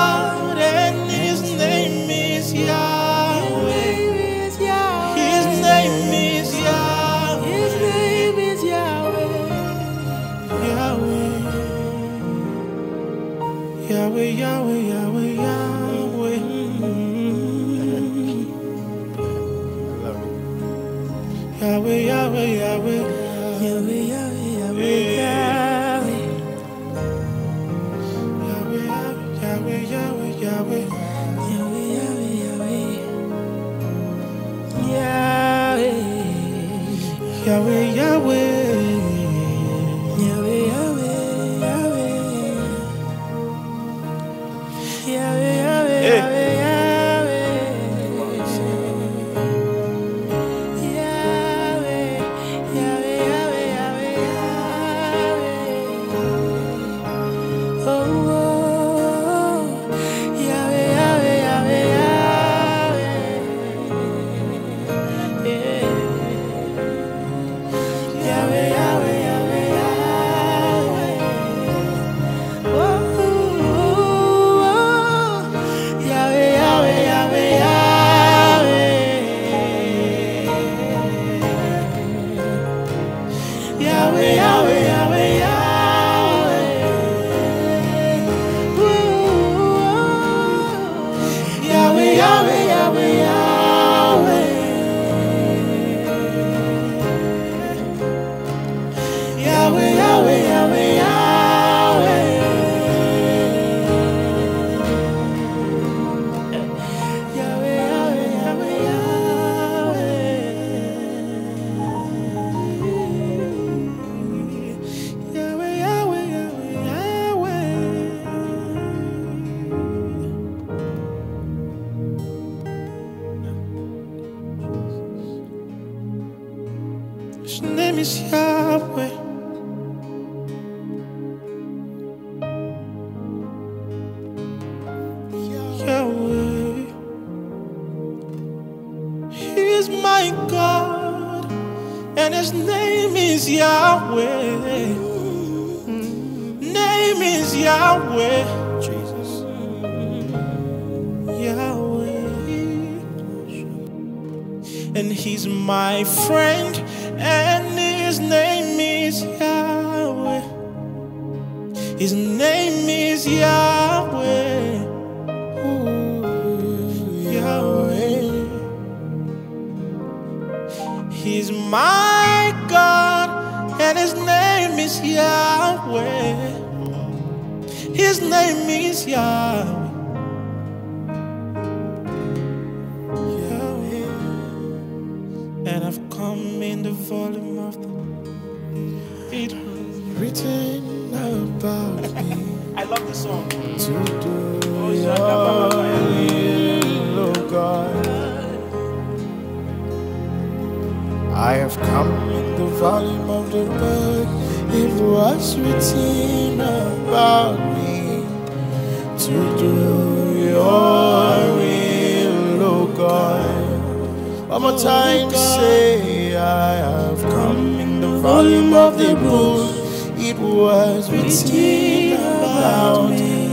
it was written about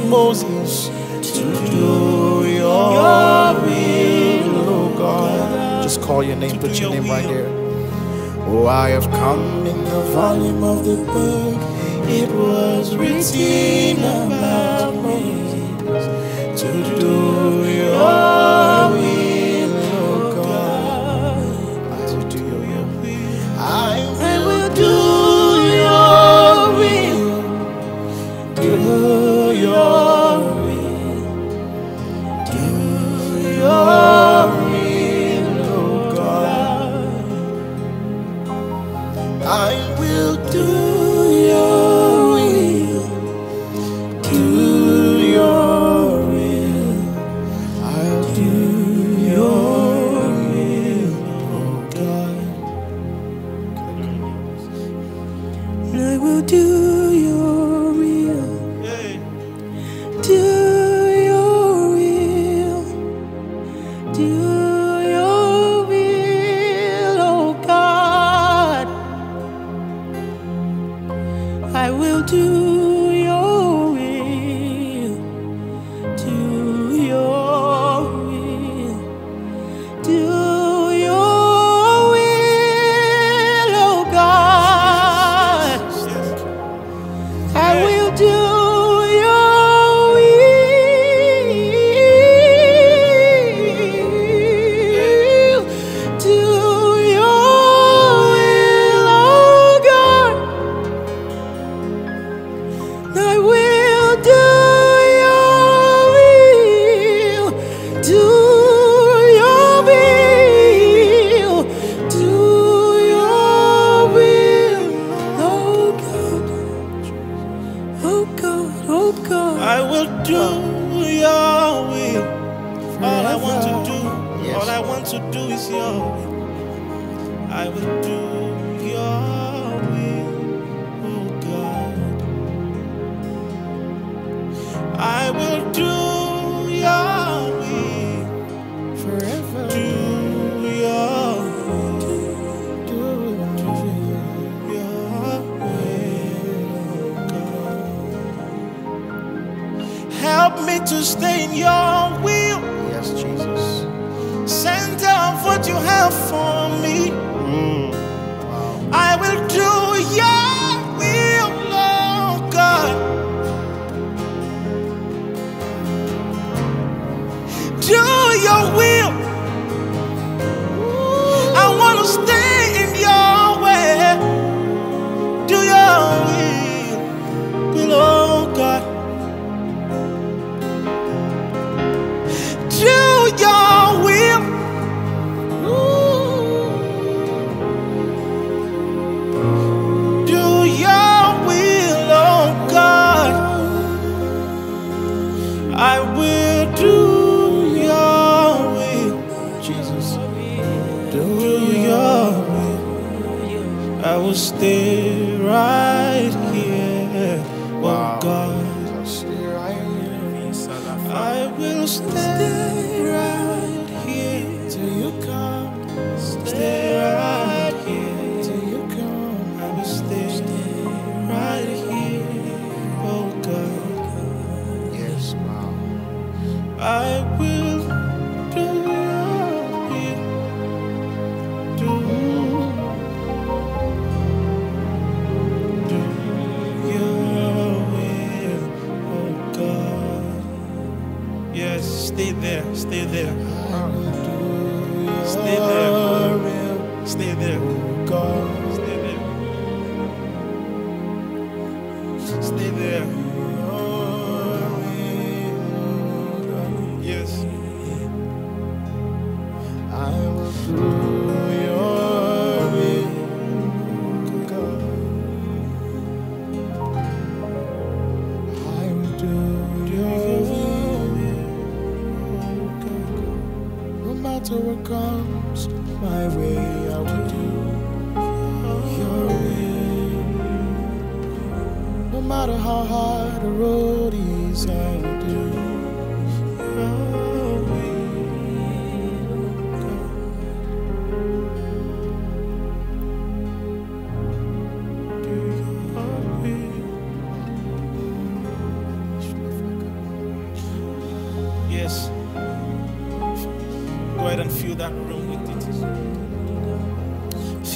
Moses to do your will, oh God. Just call your name, put your name right there. Oh, I have come in the volume of the book. It was written about me to do your glória.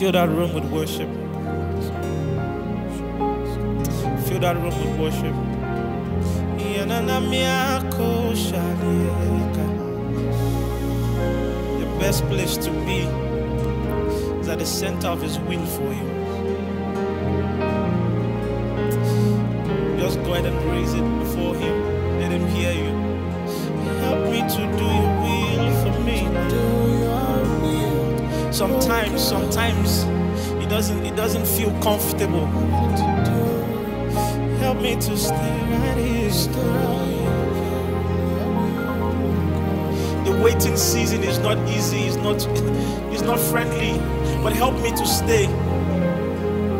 Fill that room with worship. Fill that room with worship. The best place to be is at the center of His will for you. Sometimes, sometimes it doesn't it doesn't feel comfortable. Help me to stay right here. The waiting season is not easy, it's not it's not friendly. But help me to stay.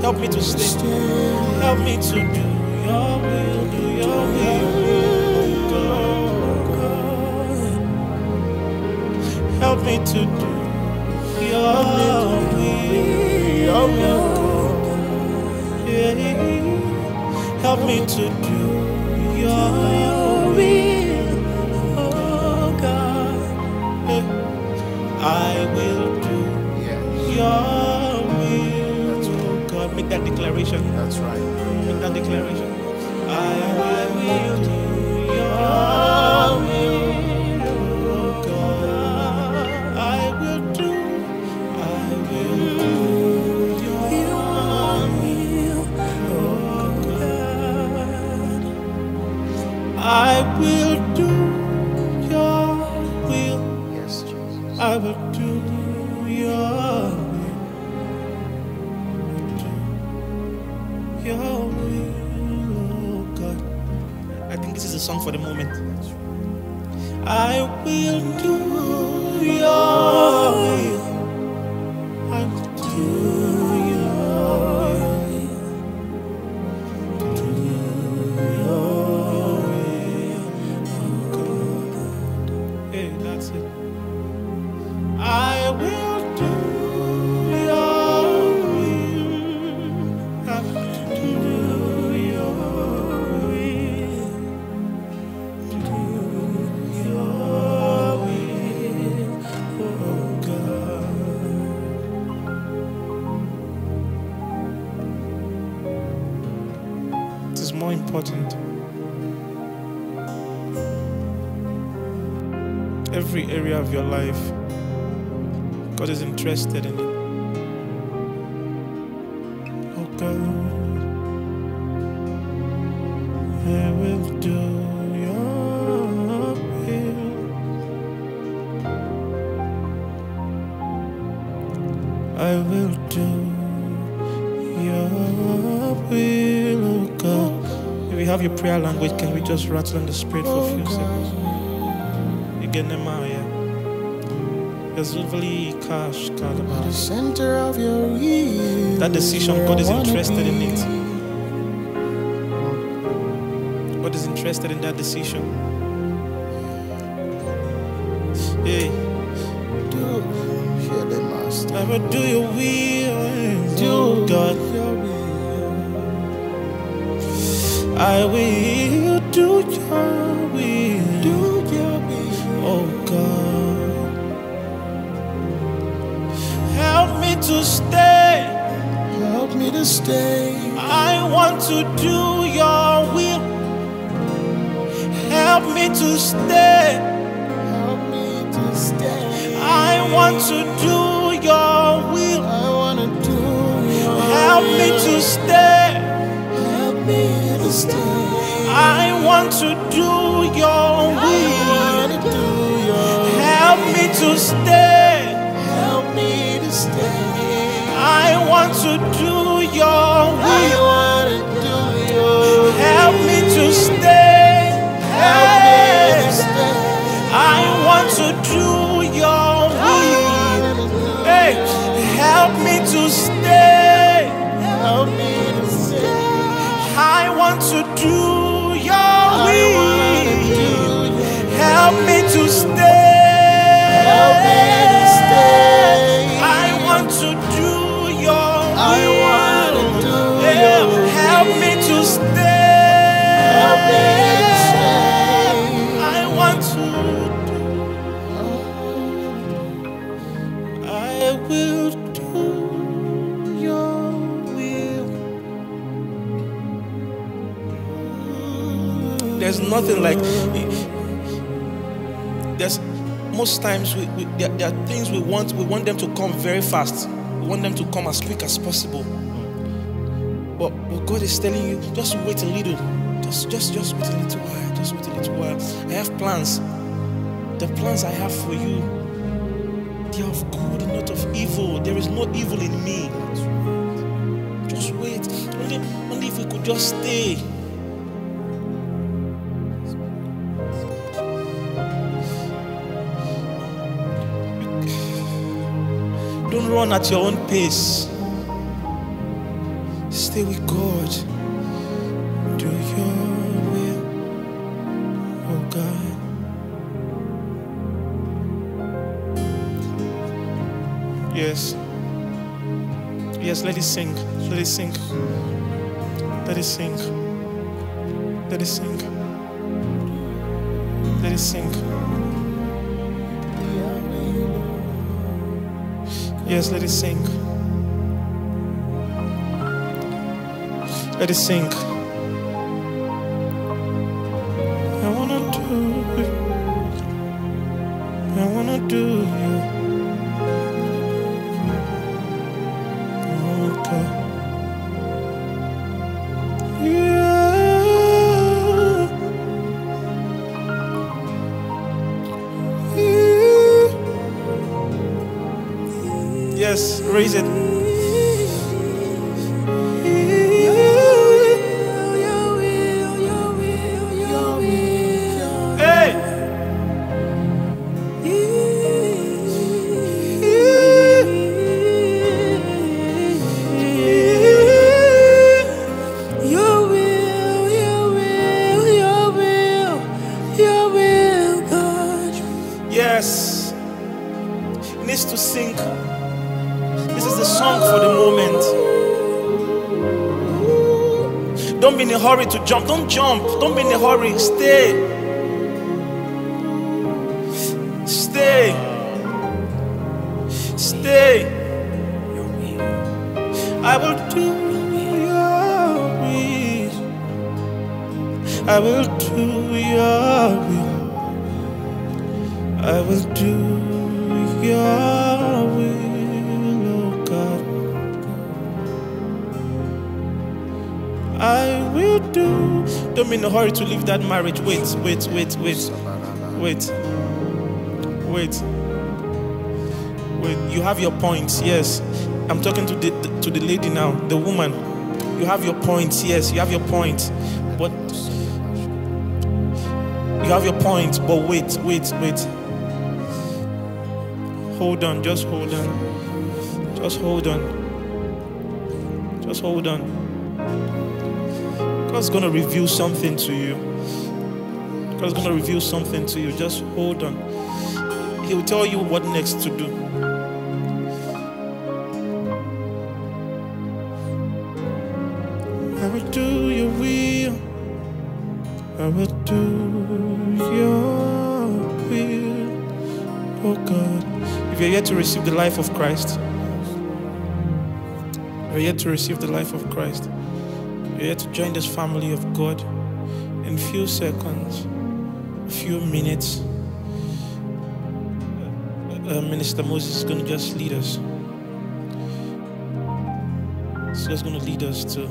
Help me to stay. Help me to do your will, do your will. Oh God. Help me to do Help me to do your will. Oh God. I will do your will. Oh God. Make that declaration. That's right. Make that declaration. Just rattle in the spirit for a few seconds? Again, Nehemiah. Yazuvali Kash The Kalaba. center of your. That decision, God is interested in it. God is interested in that decision. To stay. Help me to stay. I want to do your will. Help me to stay. Help me to stay. I want to do your will. I wanna do your Help me to stay. Help me to stay. I want to do your will. wanna do your Help me to stay. Help me to stay. I to do your I will. wanna do your Help me to stay. Nothing like there's most times we, we there, there are things we want we want them to come very fast. We want them to come as quick as possible. But, but God is telling you just wait a little. Just just just wait a little while. Just wait a little while. I have plans. The plans I have for you, they are of good not of evil. There is no evil in me. Just wait. Only, only if we could just stay. Run at your own pace. Stay with God. Do your will, oh God. Yes. Yes, let it sing. Let it sing. Let it sing. Let it sing. Let it sing. Yes, let it sink. Let it sink. I wanna do it. Jump. Don't jump. Don't be in a hurry. Stay. To leave that marriage. Wait, wait, wait, wait, wait, wait, wait. You have your points, yes. I'm talking to the to the lady now, the woman. You have your points, yes. You have your points, but you have your points. But wait, wait, wait. Hold on, just hold on. Just hold on. Just hold on. God's gonna reveal something to you. God's gonna reveal something to you. Just hold on. He will tell you what next to do. I will do your will. I will do your will. Oh God. If you're yet to receive the life of Christ, you're yet to receive the life of Christ, you're yet to join this family of God in few seconds, few minutes. Uh, Minister Moses is going to just lead us. He's just going to lead us to,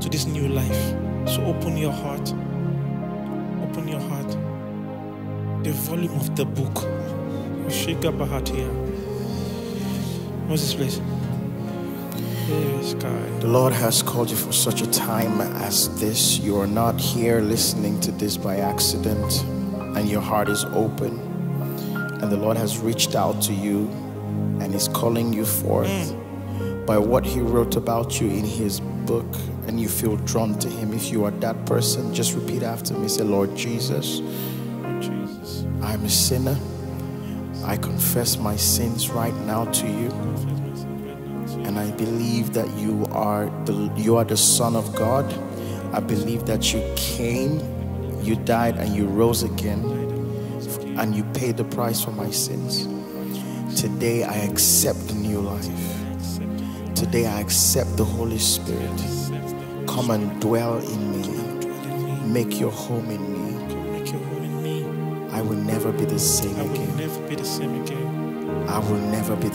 to this new life. So open your heart. Open your heart. The volume of the book. Shika Bahatia. Moses, please. Yes, God. The Lord has called you for such a time as this. You are not here listening to this by accident, and your heart is open. And the Lord has reached out to you and is calling you forth mm. by what He wrote about you in His book, and you feel drawn to Him. If you are that person, just repeat after me say, Lord Jesus, Jesus. I'm a sinner. I confess my sins right now to you. Believe that you are the you are the Son of God. I believe that you came, you died, and you rose again, and you paid the price for my sins. Today I accept new life. Today I accept the Holy Spirit. Come and dwell in me. Make your home in me. Make your home in me. I will never be the same again. I will never be the same again. I will never be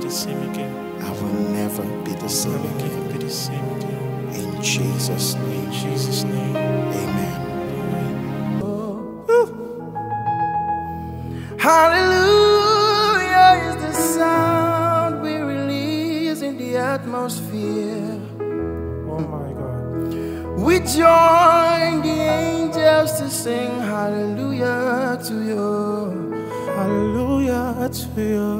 the same again. Never be the same again. I will never be the same again. be the same again. In Jesus' name. In Jesus' name. Amen. Hallelujah is the sound we release in the atmosphere. Oh my God. We join the angels to sing hallelujah to you. Hallelujah to you.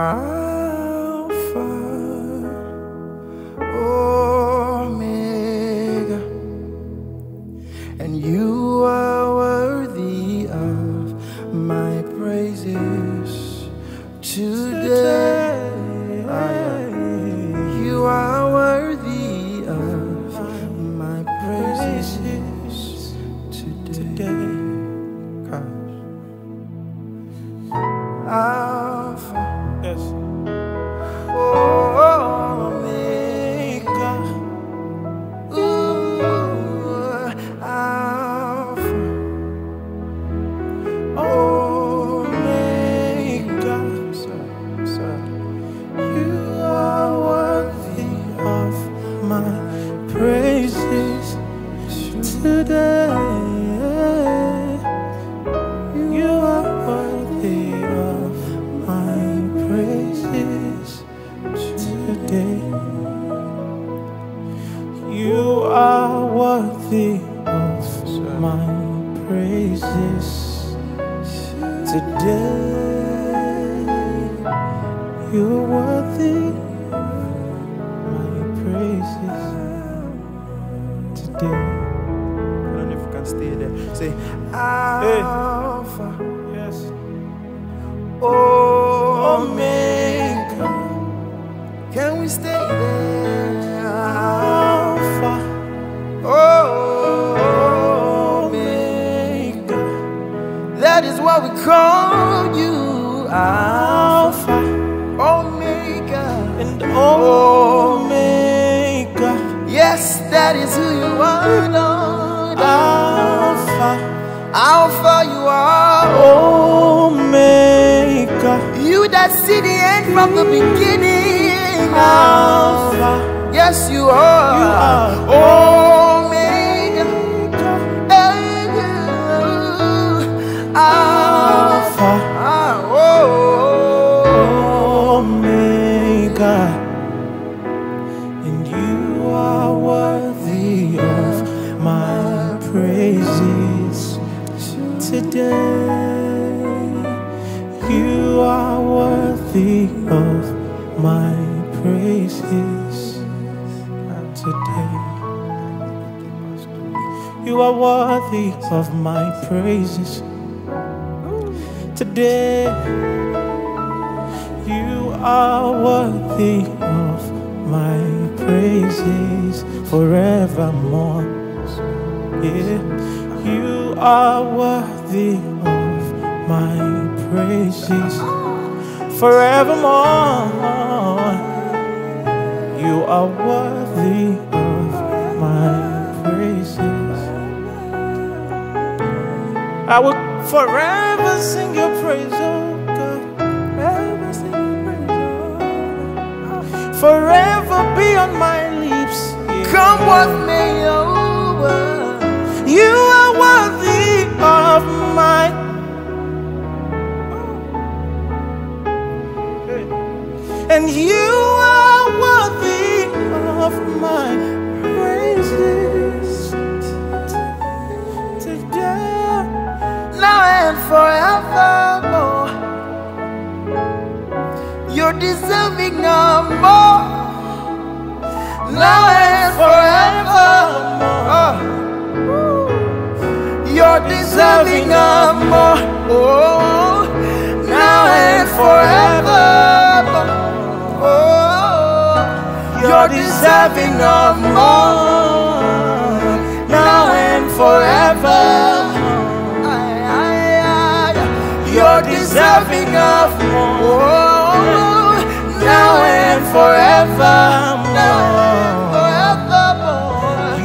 You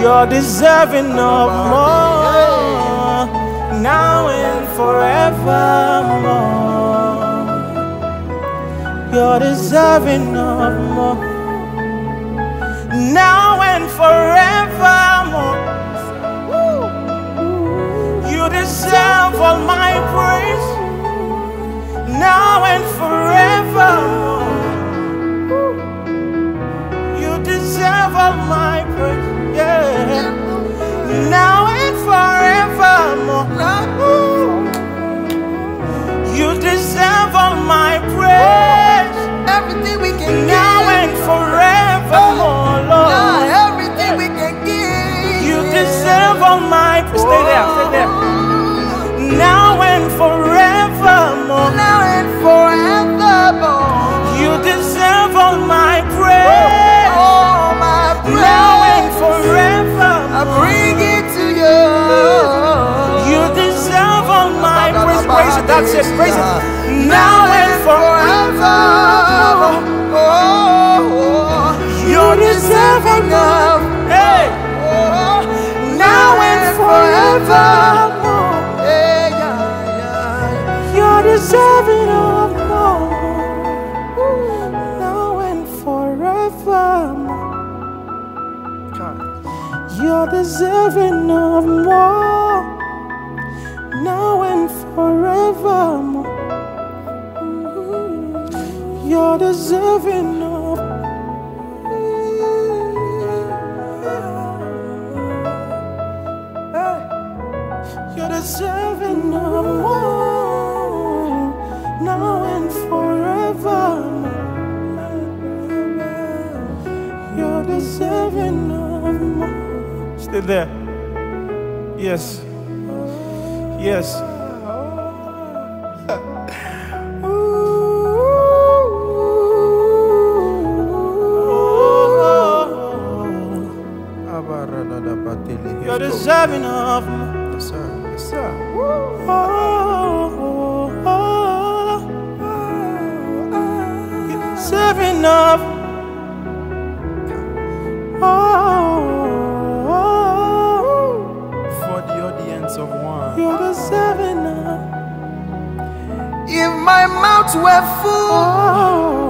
you're deserving of more. Now and forevermore. You're deserving of more. Now and forevermore. You deserve all my praise. Now and forevermore. You deserve all my Stay there, stay there. Now and forevermore. Now and forevermore. You deserve all my praise. Oh, my praise. Now and I forevermore. bring it to you. You deserve all my praise. Praise it, that's it, praise it. Now and forever. Oh, You're deserving of, hey, forevermore. yeah, yeah, yeah. You're deserving of more. Now and forevermore. You're deserving of more. Now and forevermore. You're deserving there. Yes. Yes. Mouth were full,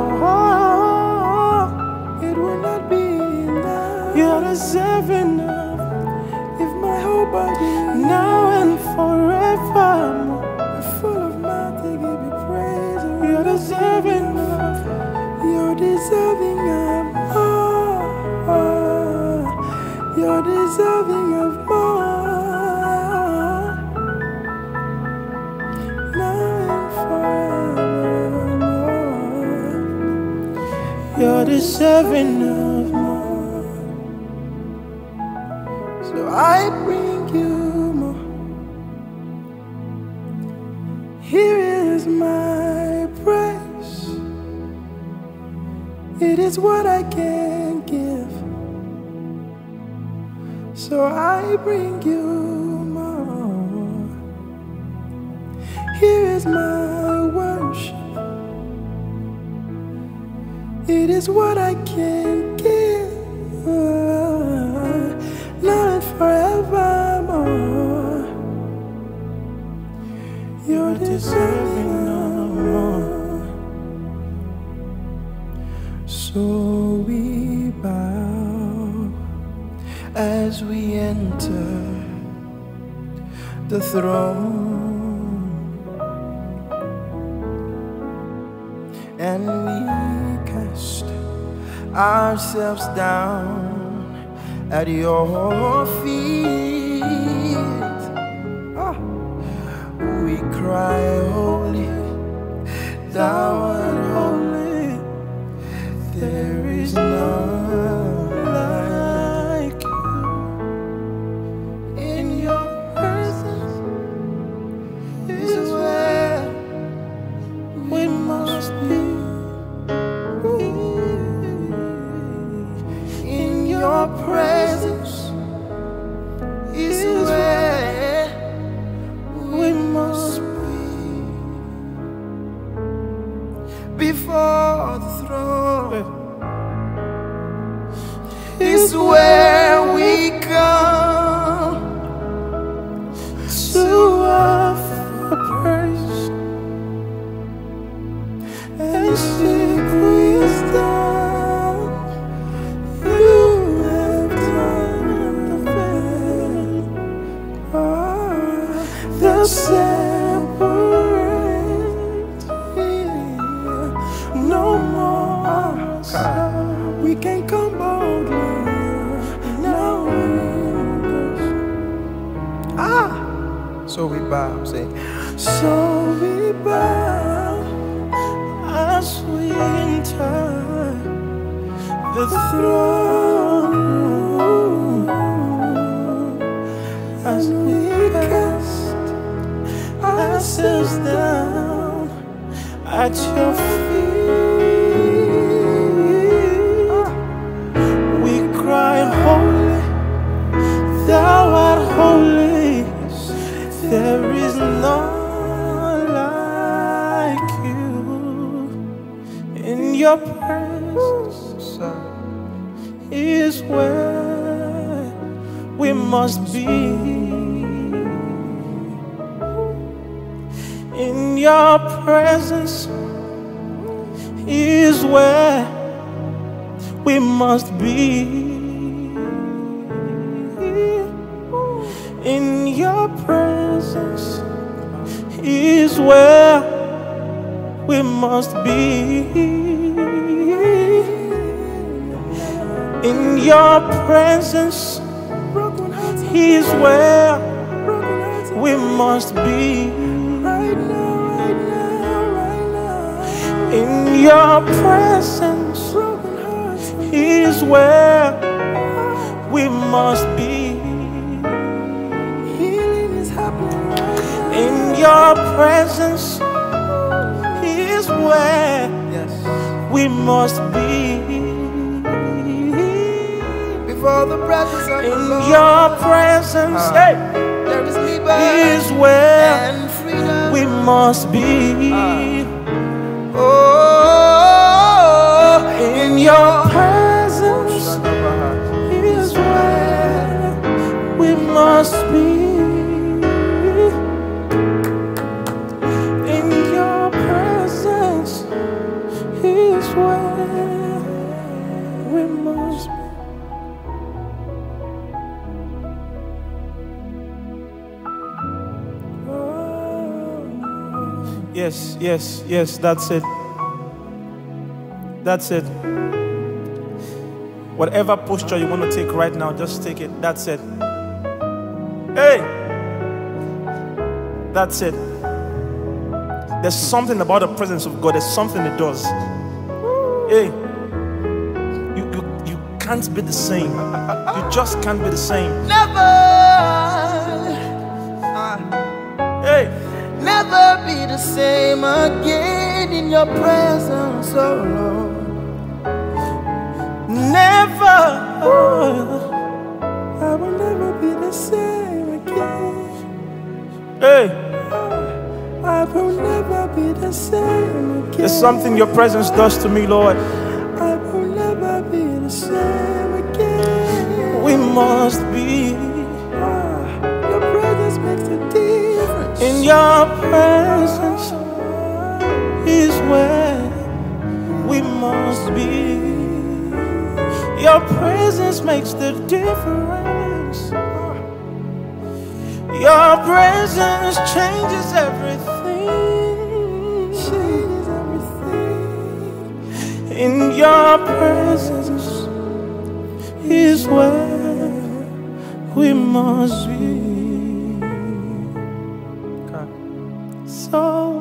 deserving of more. So I bring you more. Here is my price. It is what I can give. So I bring you It is what I can give, not forevermore. You're deserving no more. So we bow as we enter the throne. Ourselves down at your feet. Ah. We cry, Holy, Thou yes, that's it. That's it. Whatever posture you want to take right now, just take it. That's it. Hey! That's it. There's something about the presence of God, there's something it does. Hey! You, you, you can't be the same. You just can't be the same. never, the same again in your presence, oh Lord. Never! Oh, I will never be the same again. Hey! I will never be the same again. There's something your presence does to me, Lord. in your presence is where we must be. Your presence makes the difference. Your presence changes everything. Changes everything. In your presence is where we must be. Oh.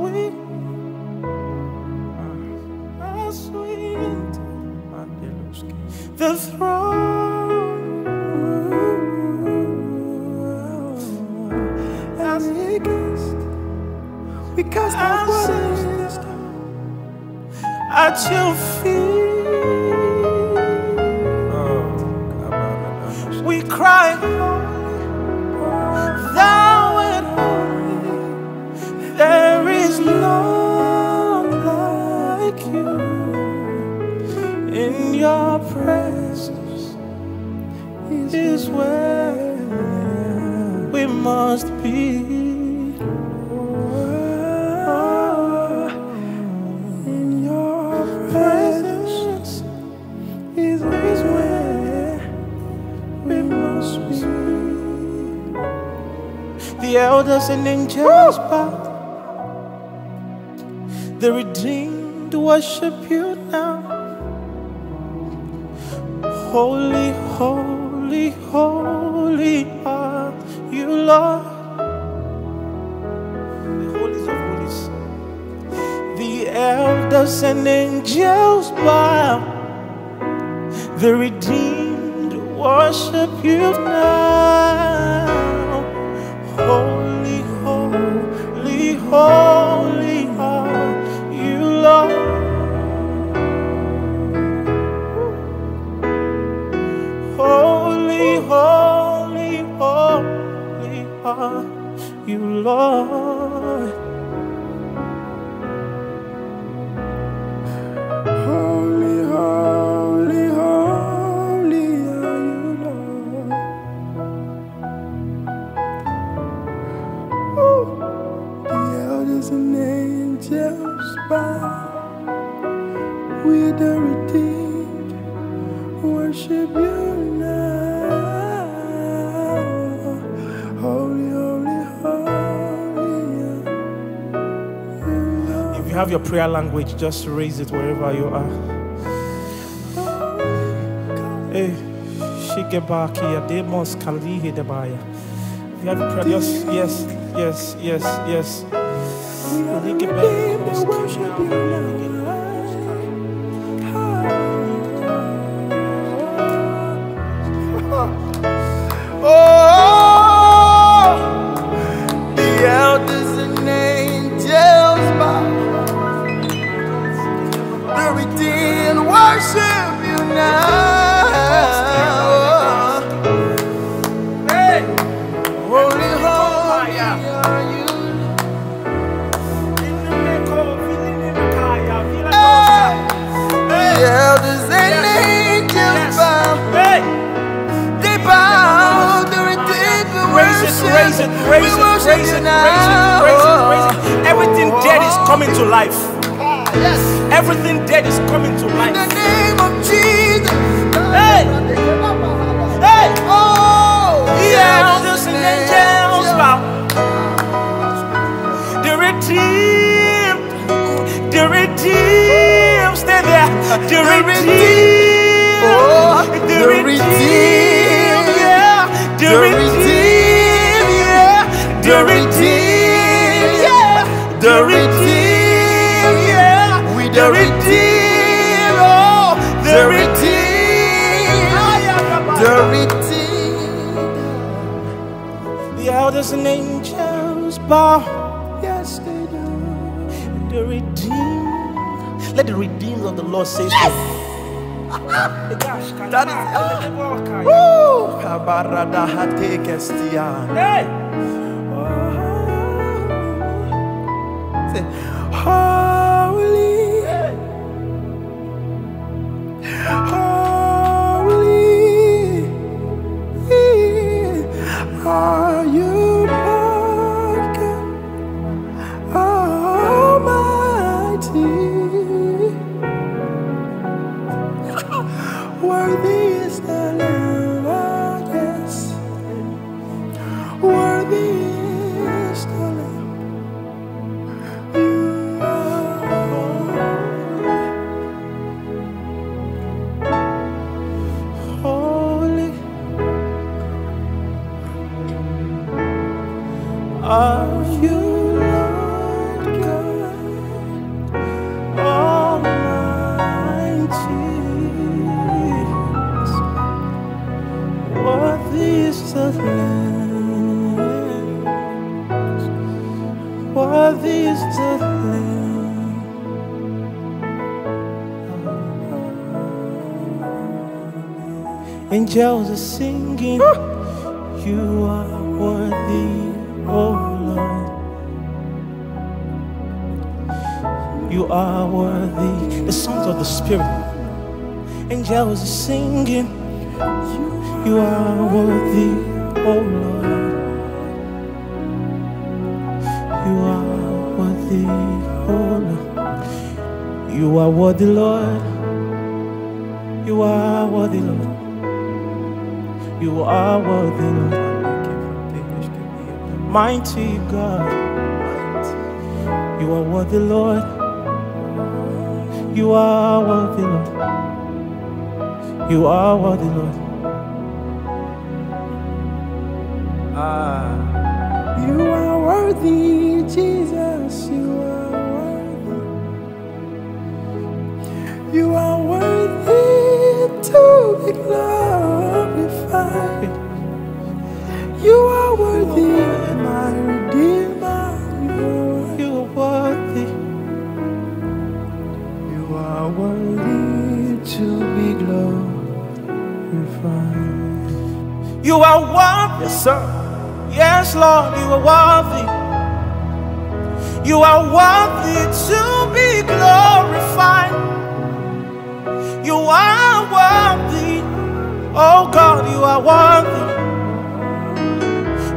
prayer language, just raise it wherever you are. Eh, hey, yes, yes, yes, yes, yes. Others and angels bow, yes they do. Let the redeemed, let the redeemed of the Lord say yes! so. that is hey. oh. Angels are singing, You are worthy, oh Lord. You are worthy. The songs of the Spirit. Angels are singing, You are worthy, oh Lord. You are worthy, oh Lord. You are worthy, Lord. You are worthy, Lord. You are worthy, Lord. Mighty God. You are worthy, Lord. You are worthy, Lord. You are worthy, Lord. Ah. You are worthy, Jesus. You You are worthy, yes, sir. Yes, Lord, you are worthy. You are worthy to be glorified. You are worthy. Oh God, you are worthy.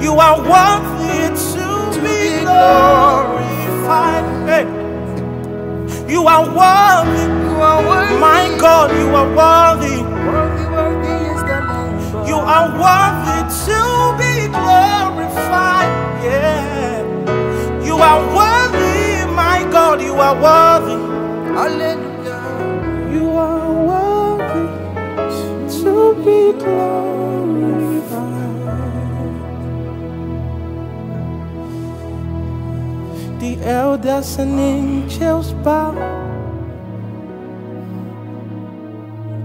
You are worthy to, be glorified. Hey. You are worthy. You are worthy. My God, you are. Worthy, are worthy to be glorified. Yeah. You are worthy, my God, you are worthy. You are worthy to be glorified. The elders and angels bow.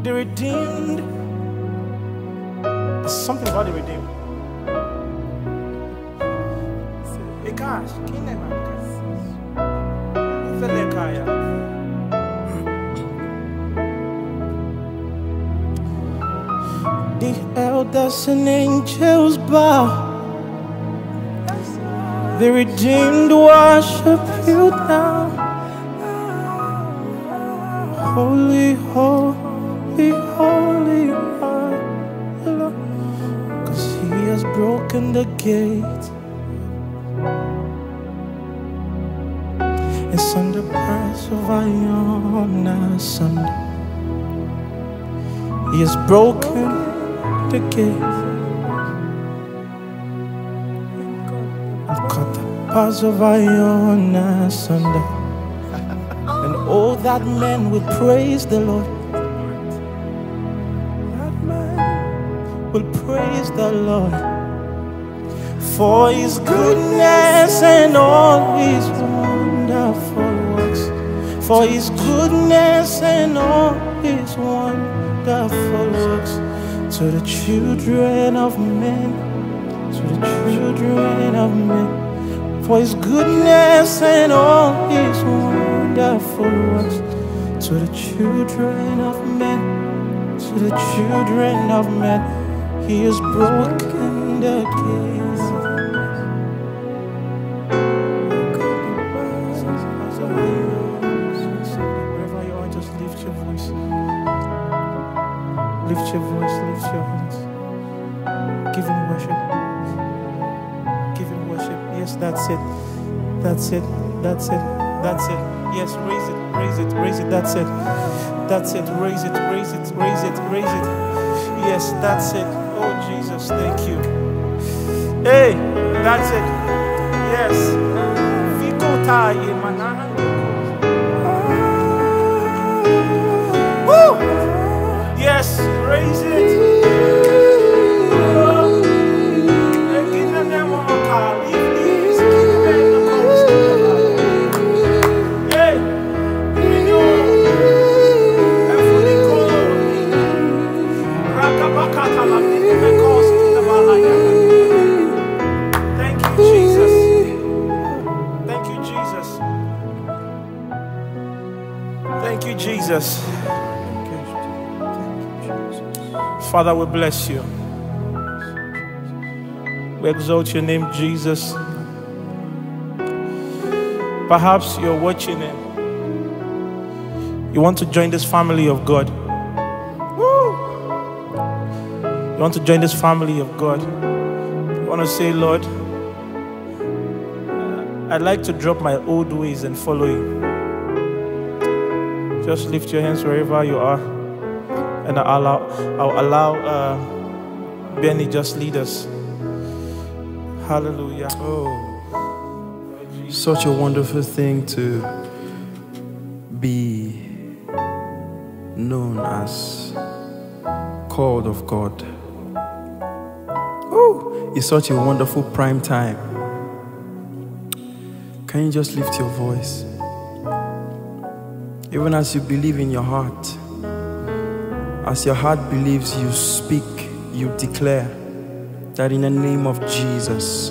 The redeemed. Something about the redeemed. The elders and angels bow. The redeemed worship you now. Broken the gate. Sunder paths of iron asunder. He has broken the gate. and cut the bars of iron asunder. And all that man will praise the Lord. Will praise the Lord for his goodness and all his wonderful works. For his goodness and all his wonderful works to the children of men to the children of men. For his goodness and all his wonderful works. To the children of men, to the children of men, he has broken the gates. It. That's it. That's it. Yes, raise it, raise it, raise it. That's it. That's it. Raise it, raise it, raise it, raise it. Yes, that's it. Oh, Jesus, thank you. Hey, that's it. Yes. Fiko taye manana. Woo! Yes, raise it. Jesus. Father, we bless you. We exalt your name, Jesus. Perhaps you're watching it. You want to join this family of God. Woo! You want to join this family of God. You want to say, Lord, I'd like to drop my old ways and follow you. Just lift your hands wherever you are, and I'll allow, I'll allow uh, Benny just lead us. Hallelujah. Oh, such a wonderful thing to be known as called of God. Oh, it's such a wonderful prime time. Can you just lift your voice? Even as you believe in your heart, as your heart believes, you speak, you declare that in the name of Jesus,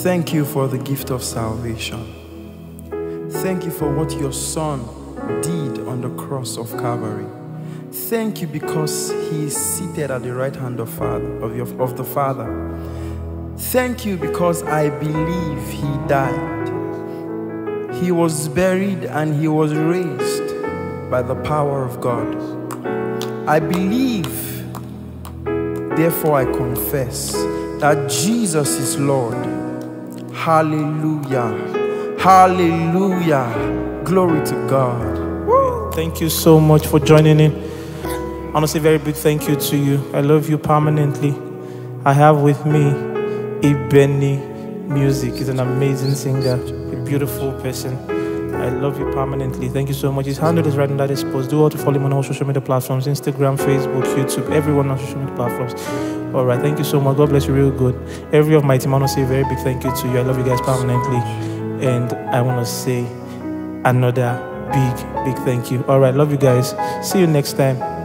thank you for the gift of salvation. Thank you for what your Son did on the cross of Calvary. Thank you because He is seated at the right hand of, Father, of, your, of the Father. Thank you because I believe He died. He was buried and He was raised by the power of God. I believe Therefore, I confess that Jesus is Lord. Hallelujah. Hallelujah. Glory to God. Thank you so much for joining in. I want to say a very big thank you to you. I love you permanently. I have with me Ibeni Music. He's an amazing singer, beautiful person. I love you permanently. Thank you so much. His handle is right under this post. Do all to follow him on all social media platforms Instagram, Facebook, YouTube, everyone on social media platforms. All right. Thank you so much. God bless you real good. Every of my team, I want to say a very big thank you to you. I love you guys permanently. And I want to say another big, big thank you. All right. Love you guys. See you next time.